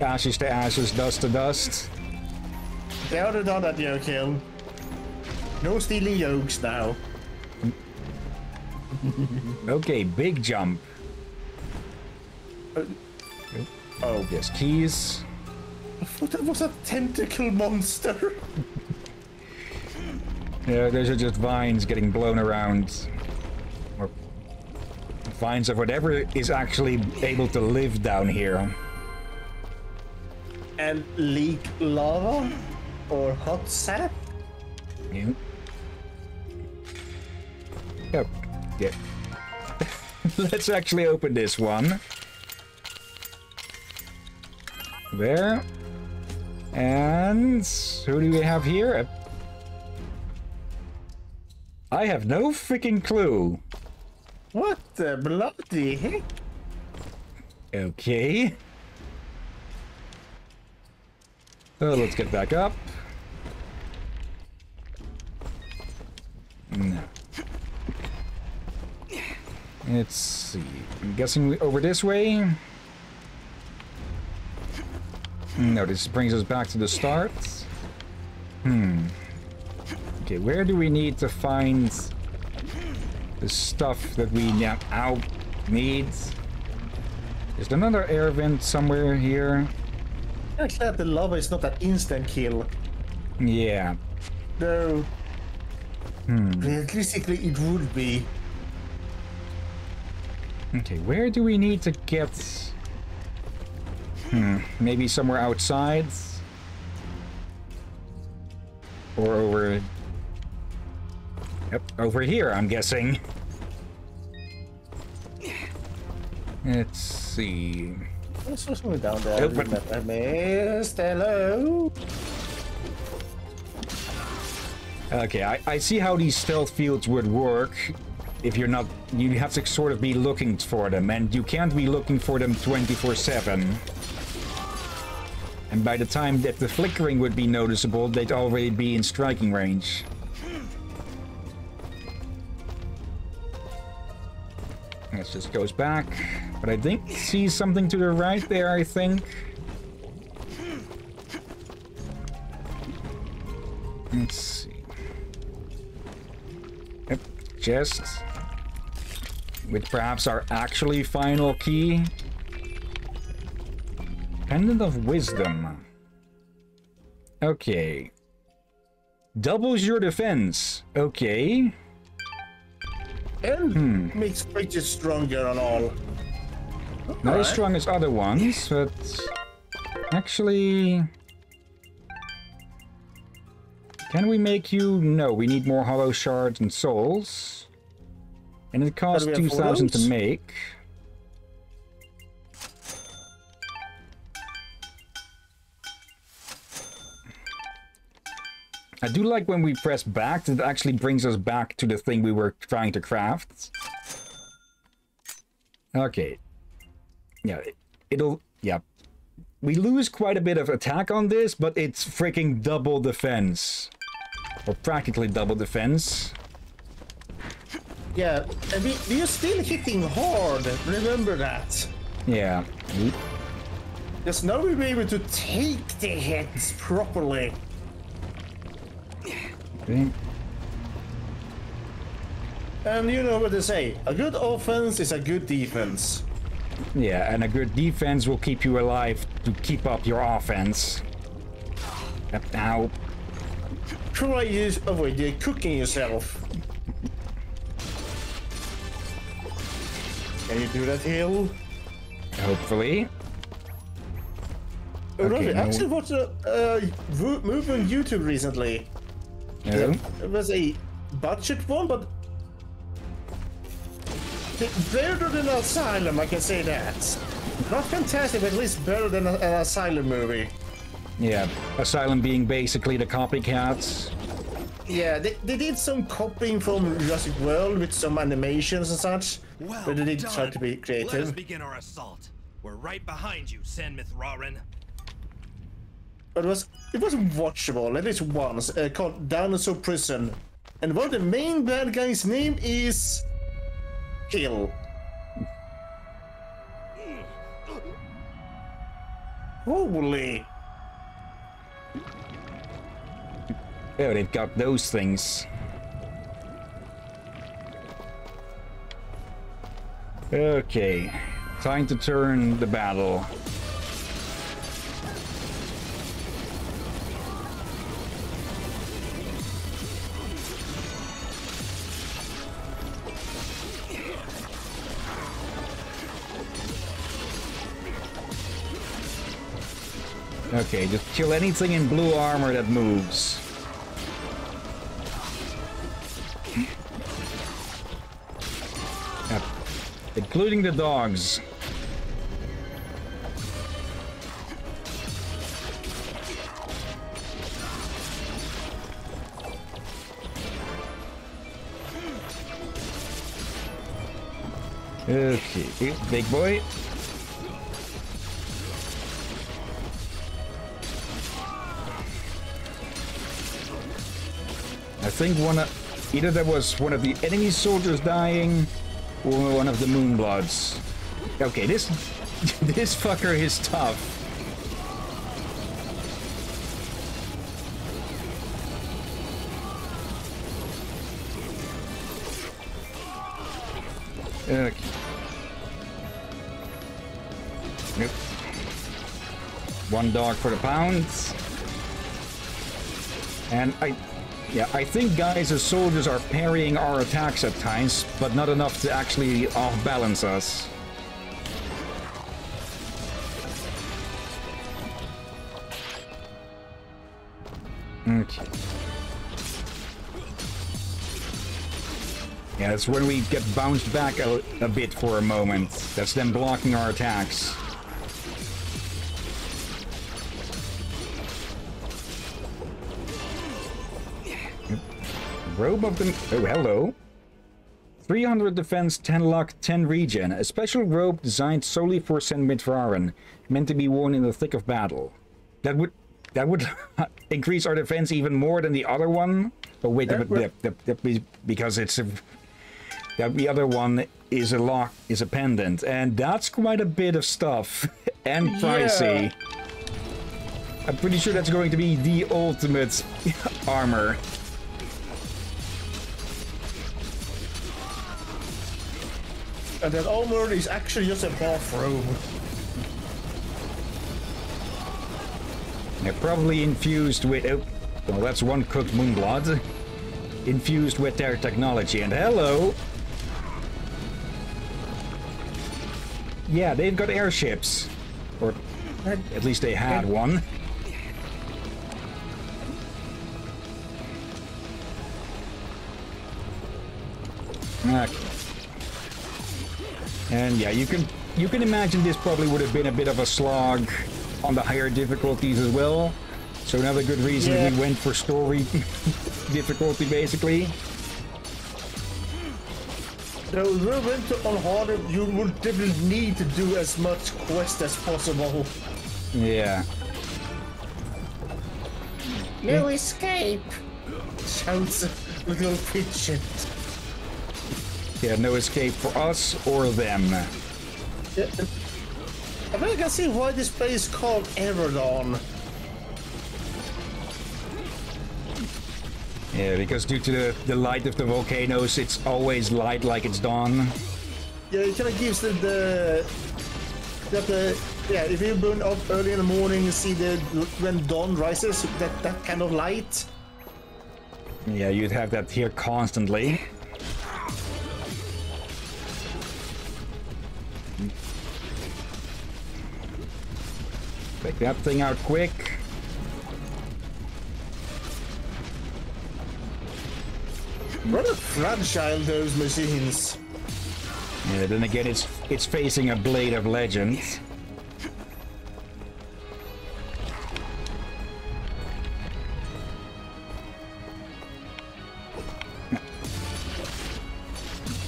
Ashes to ashes, dust to dust. They ought to done that, Joachim. No stealing yokes now. okay, big jump. Uh, oh. Yes, keys. I thought that was a tentacle monster. Yeah, those are just vines getting blown around. Or vines of whatever is actually able to live down here. And leak lava? Or hot sap? Yeah. Yep. Yeah. [laughs] Let's actually open this one. There. And who do we have here? I have no freaking clue. What the bloody heck? Okay. Oh, let's get back up. No. Let's see. I'm guessing over this way. Hmm, no, this brings us back to the start. Hmm. Okay, where do we need to find the stuff that we now ow, need? Is there another air vent somewhere here? I'm glad the lava is not an instant kill. Yeah. No. Hmm. Realistically, it would be. Okay, where do we need to get... Hmm, maybe somewhere outside? Or over... Yep, over here, I'm guessing. Let's see... What's going down there? Open. Okay, I, I see how these stealth fields would work. If you're not... You have to sort of be looking for them, and you can't be looking for them 24-7. And by the time that the flickering would be noticeable, they'd already be in striking range. It just goes back. But I think see something to the right there, I think. Let's see. Yep, chest. With perhaps our actually final key. Pendant of Wisdom. Okay. Doubles your defense. Okay. And hmm. makes creatures stronger and all. Not as strong as other ones, but actually, can we make you? No, we need more hollow shards and souls, and it costs two thousand to make. I do like when we press back, it actually brings us back to the thing we were trying to craft. Okay. Yeah, it, it'll... Yeah. We lose quite a bit of attack on this, but it's freaking double defense. Or practically double defense. Yeah, and we, we are still hitting hard. Remember that. Yeah. Yes, now we'll be able to take the hits properly. Okay. And you know what they say, a good offense is a good defense. Yeah, and a good defense will keep you alive to keep up your offense. Now, Try to avoid uh, cooking yourself. Can you do that, Hill? hopefully. Uh, Robbie, no. actually watched a uh, movie on YouTube recently. No? It was a budget one, but better than Asylum, I can say that. Not fantastic, but at least better than an Asylum movie. Yeah, Asylum being basically the copycats. Yeah, they, they did some copying from Jurassic World with some animations and such, but they did try to be creative. Let us begin our assault. We're right behind you, Sen Mithrarin. It was it was watchable at least once, uh, called Dinosaur Prison, and one of the main bad guys' name is Kill. Holy! Oh, they've got those things. Okay, time to turn the battle. Okay, just kill anything in blue armor that moves. Yep. Including the dogs. Okay, big boy. Think one of, either there was one of the enemy soldiers dying, or one of the Moonbloods. Okay, this [laughs] this fucker is tough. Okay. Nope. One dog for the pounds. And I, yeah, I think Gaius' soldiers are parrying our attacks at times, but not enough to actually off-balance us. Okay. Yeah, that's when we get bounced back a, a bit for a moment. That's them blocking our attacks. Robe of the... Oh, hello. 300 defense, 10 luck, 10 regen. A special robe designed solely for St. Midvarin, meant to be worn in the thick of battle. That would... That would [laughs] increase our defense even more than the other one. Oh wait, That that- that- that be- because it's a, That the other one is a lock, is a pendant, and that's quite a bit of stuff [laughs] and pricey. I'm pretty sure that's going to be the ultimate [laughs] armor. And that armor is actually just a bathrobe. They're probably infused with... Oh, well, that's one cooked moonblood. Infused with their technology. And hello! Yeah, they've got airships. Or at least they had one. Okay. And yeah, you can you can imagine this probably would have been a bit of a slog on the higher difficulties as well. So another good reason Yeah. we went for story [laughs] difficulty basically. So if we went to on harder, you would definitely need to do as much quest as possible. Yeah. No escape! Shouts little pigeon. Yeah, no escape for us or them. Yeah. I think I can see why this place is called Everdawn. Yeah, because due to the, the light of the volcanoes, it's always light like it's dawn. Yeah, it kind of gives the, the that the yeah. If you burn up early in the morning, you see the when dawn rises, that that kind of light. Yeah, you'd have that here constantly. Take that thing out quick. Rather fragile those machines. Yeah, then again, it's it's facing a blade of legends.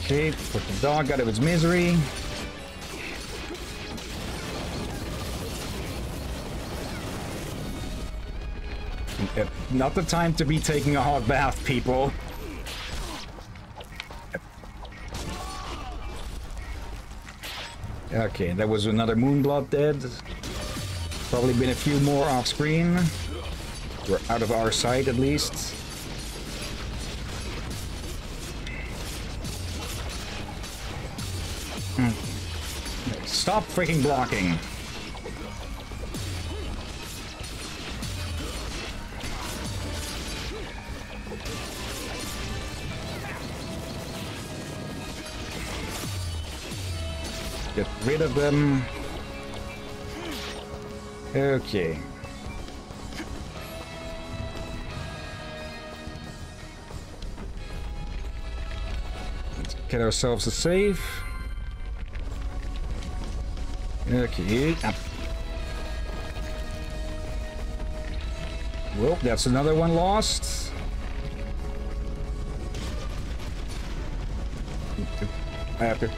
Okay, put the dog out of its misery. Not the time to be taking a hot bath, people. Okay, that was another Moonblood dead. Probably been a few more off screen. We're out of our sight at least. Hmm. Stop freaking blocking. Get rid of them. Okay. Let's get ourselves a safe. Okay. Up. Well, that's another one lost. I have to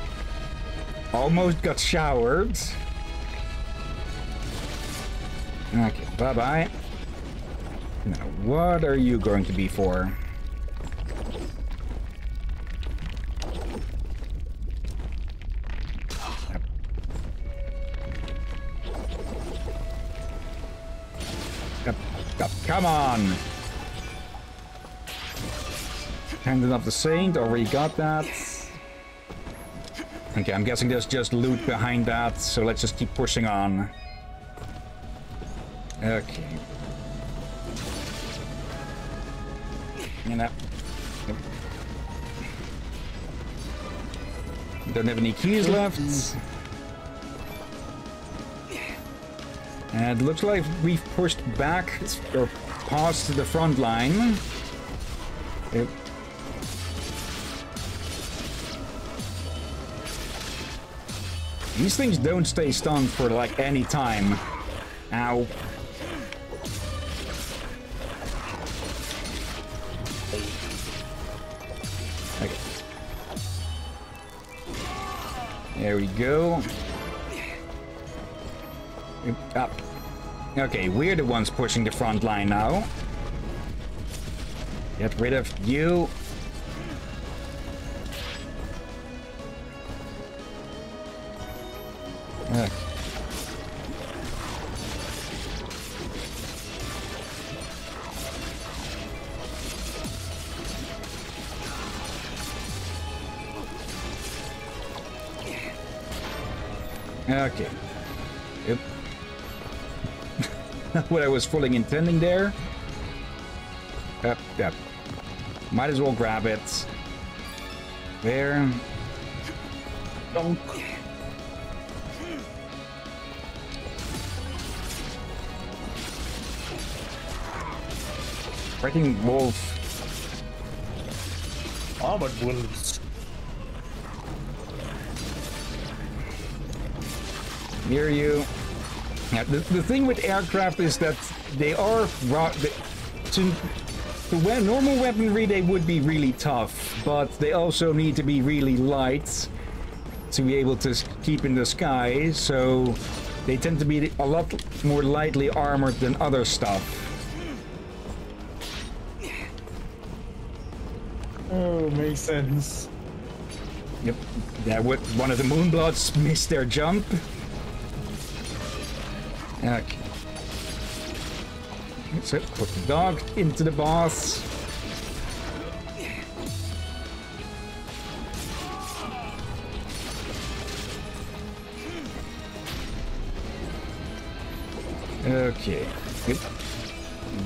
Almost got showered. Okay, bye-bye. Now, what are you going to be for? Up, up, Come on! Handing of the Saint, already got that. Okay, I'm guessing there's just loot behind that, so let's just keep pushing on. Okay. You know. Don't have any keys left. And it looks like we've pushed back or past the front line. These things don't stay stunned for like any time. Ow. Okay. There we go. Up. Okay, we're the ones pushing the front line now. Get rid of you. Was fully intending there. Yep, yep. Might as well grab it. There. Donk. Fighting wolf. Armored wolves. near you. Yeah, the, the thing with aircraft is that they are. They, to, to normal weaponry, they would be really tough, but they also need to be really light to be able to keep in the sky. So they tend to be a lot more lightly armored than other stuff. Oh, makes sense. Yep. Yeah, what one of the Moonbloods missed their jump. Okay. So put the dog into the boss. Okay. Good.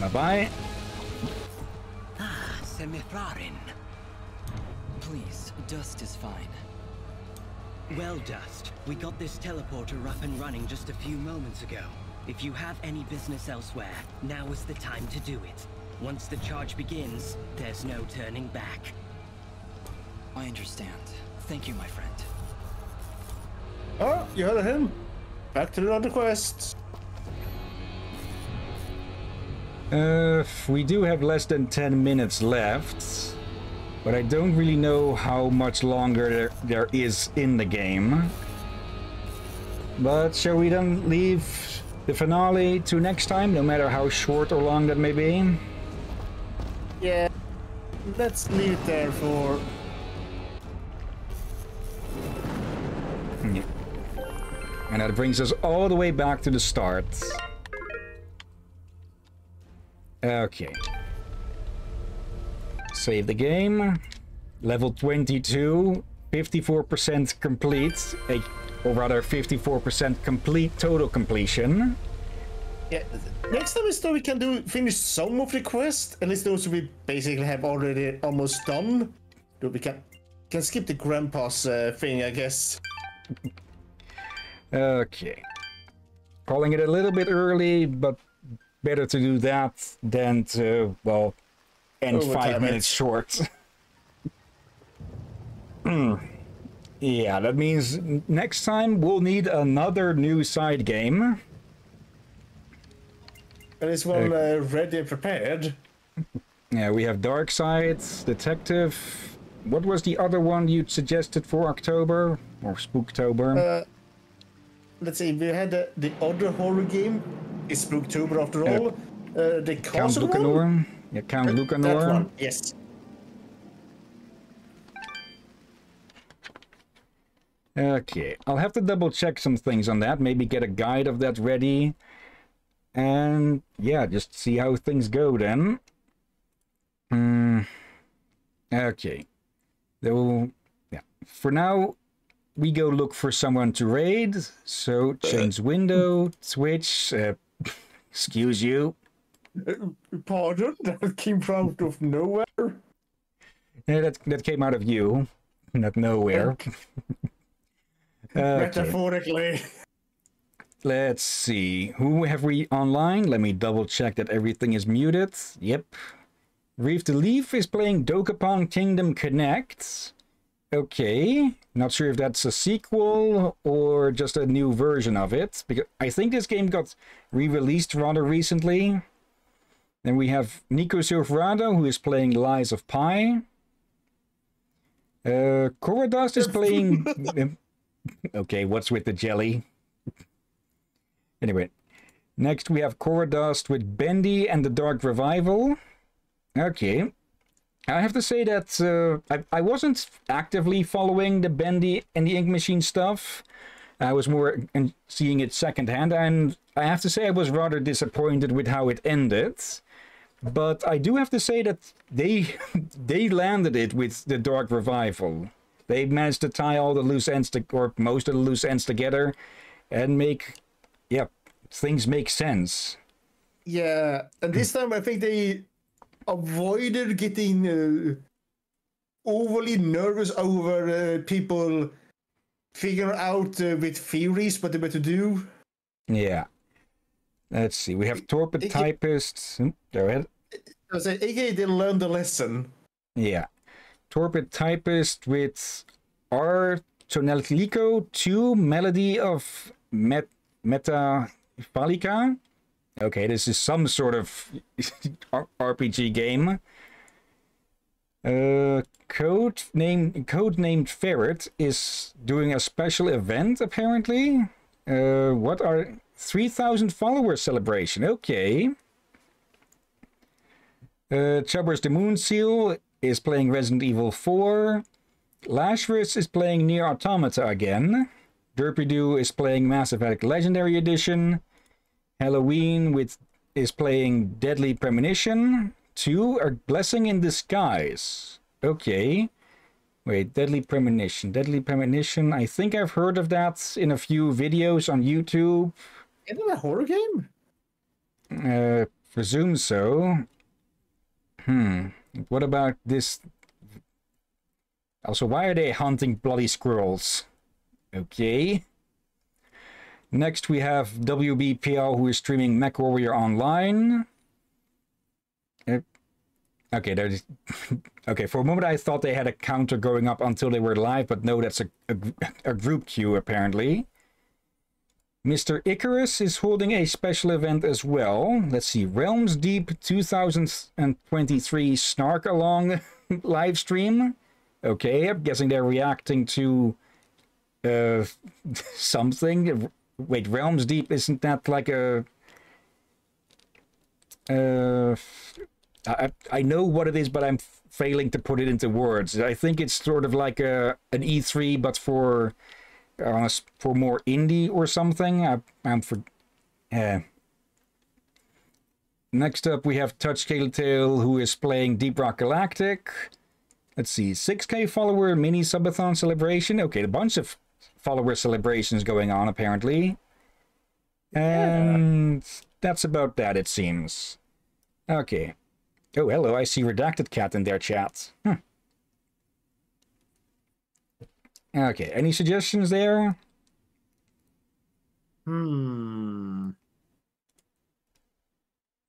Bye bye. Ah, Sen Mithrarin. Please, Dust is fine. Well, Dust, we got this teleporter up and running just a few moments ago. If you have any business elsewhere, now is the time to do it. Once the charge begins, there's no turning back. I understand. Thank you, my friend. Oh, you heard him. Back to the other quest. Uh, we do have less than 10 minutes left, but I don't really know how much longer there, there is in the game. But shall we then leave the finale to next time, no matter how short or long that may be? Yeah. Let's leave it there for. Yeah. And that brings us all the way back to the start. Okay. Save the game. Level 22, 54% complete, a, or rather 54% complete total completion. Yeah. Next time is that we can do finish some of the quest, at least those we basically have already almost done. We can can skip the grandpa's uh, thing, I guess. Okay. Calling it a little bit early, but better to do that than to, well, end five it. minutes short. [laughs] Yeah, that means next time we'll need another new side game. And this one uh, ready and prepared. Yeah, we have Dark Side, Detective. What was the other one you'd suggested for October? Or Spooktober? Uh, let's see, we had the, the other horror game. It's Spooktober after all. Uh, the Count castle one? Lucanor? Yeah, Count That Lucanor. one, yes. Okay, I'll have to double check some things on that. Maybe get a guide of that ready. And yeah, just see how things go then. Hmm. Okay. Though, yeah. For now, we go look for someone to raid. So change window, switch. Uh, [laughs] excuse you. Uh, Pardon? [laughs] That came out of nowhere. Yeah, that that came out of you, not nowhere. [laughs] Metaphorically. Let's see. Who have we online? Let me double check that everything is muted. Yep. Reef the Leaf is playing Dokapon Kingdom Connect. Okay. Not sure if that's a sequel or just a new version of it. Because I think this game got re-released rather recently. Then we have Nico Silverado, who is playing Lies of Pi. Uh, Korodust is [laughs] playing... [laughs] okay, what's with the jelly? Anyway, next we have Korodust with Bendy and the Dark Revival. Okay. I have to say that uh, I, I wasn't actively following the Bendy and the Ink Machine stuff. I was more in seeing it secondhand, and I have to say I was rather disappointed with how it ended. But I do have to say that they [laughs] they landed it with the Dark Revival. They managed to tie all the loose ends to, or most of the loose ends together, and make, yeah, things make sense. Yeah, and this time I think they avoided getting uh, overly nervous over uh, people figure out uh, with theories what they're about to do. Yeah. Let's see. We have torpid typists. Hmm, Go ahead. I say, aka they learned the lesson. Yeah. Torpid typist with Ar tonelico 2 Melody of Met Metafalica. Okay, this is some sort of [laughs] RPG game. Uh, code name code named Ferret is doing a special event apparently. Uh, what are 3000 follower celebration? Okay. Uh, Chubbers the Moon Seal is playing Resident Evil 4. Lazarus is playing NieR Automata again. Derpy is playing Mass Effect Legendary Edition. Halloween with is playing Deadly Premonition. Two are Blessing in Disguise. Okay. Wait, Deadly Premonition. Deadly Premonition. I think I've heard of that in a few videos on YouTube. Isn't it a horror game? Uh, presume so. Hmm. What about this? Also, why are they hunting bloody squirrels? Okay. Next, we have WBPL, who is streaming MechWarrior Online. Okay, there's. [laughs] okay, for a moment I thought they had a counter going up until they were live, but no, that's a, a, a group queue apparently. Mr. Icarus is holding a special event as well. Let's see, Realms Deep 2023 Snark Along [laughs] live stream. Okay, I'm guessing they're reacting to uh, [laughs] something. Wait, Realms Deep isn't that like a? Uh, I I know what it is, but I'm failing to put it into words. I think it's sort of like a an E3, but for uh, for more indie or something. I, I'm for. Uh, next up, we have Touch Tail, who is playing Deep Rock Galactic. Let's see, 6k follower mini subathon celebration. Okay, a bunch of follower celebrations going on apparently. And that's about that, it seems. Okay. Oh, hello, I see Redacted Cat in their chat. Hmm. Okay, any suggestions there? Hmm.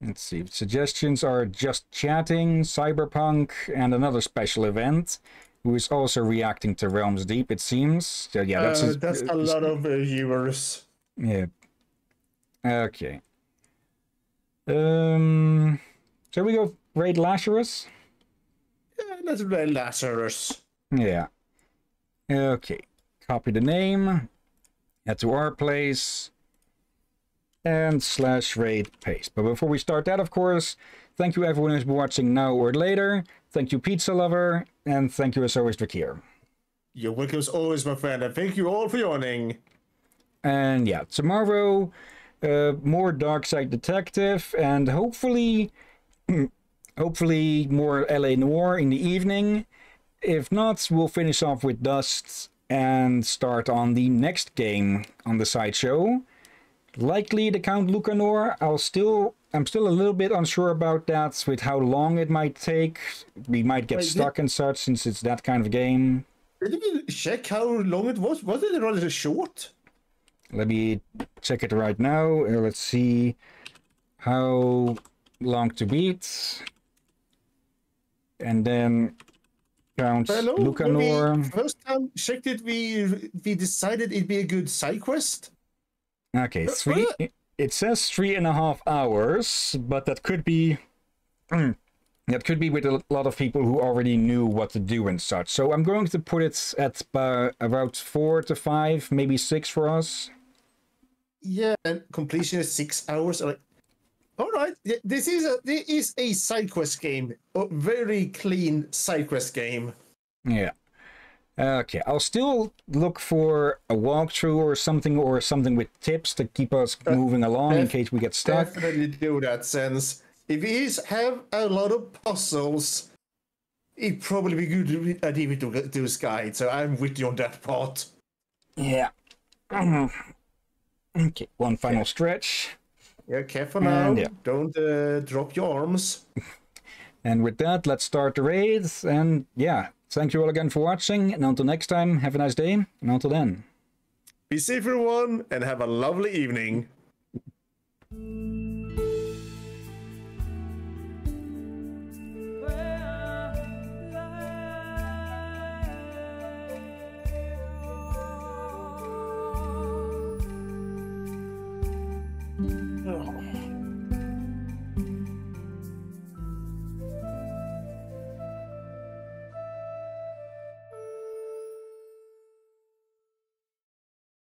Let's see. Suggestions are just chatting, cyberpunk, and another special event, who is also reacting to Realms Deep. It seems. So yeah, that's Uh, that's a lot of uh, viewers. Yeah. Okay. Um. Shall we go raid Lazarus? Yeah, let's raid Lazarus. Yeah. Okay. Copy the name. Head to our place. And slash raid paste. But before we start that, of course, thank you everyone who's been watching now or later. Thank you, Pizza Lover. And thank you as always, Drakir. You're welcome as always, my friend, and thank you all for joining. And yeah, tomorrow, uh, more Dark Side Detective, and hopefully, [clears throat] hopefully more LA Noire in the evening. If not, we'll finish off with Dust and start on the next game on the sideshow. Likely the Count Lucanor. I'll still, I'm still a little bit unsure about that with how long it might take. We might get Wait, stuck and such since it's that kind of game. Did you check how long it was? Was it rather short? Let me check it right now. Uh, let's see how long to beat. And then Count Hello, Lucanor. first time checked it, we we decided it'd be a good side quest. Okay, three. It says three and a half hours, but that could be. [clears throat] That could be with a lot of people who already knew what to do and such. So I'm going to put it at uh, about four to five, maybe six for us. Yeah, and completion is six hours. Like, all right, this is a this is a side quest game, a very clean side quest game. Yeah. Okay, I'll still look for a walkthrough or something, or something with tips to keep us uh, moving along in case we get stuck. Definitely do that, since if he's have a lot of puzzles, it'd probably be good to read uh, a this guide. So I'm with you on that part. Yeah. [clears throat] okay, one final stretch. Yeah, careful now. And yeah. Don't uh, drop your arms. [laughs] And with that, let's start the raid. And yeah, thank you all again for watching. And until next time, have a nice day. And until then. Be safe, everyone, and have a lovely evening.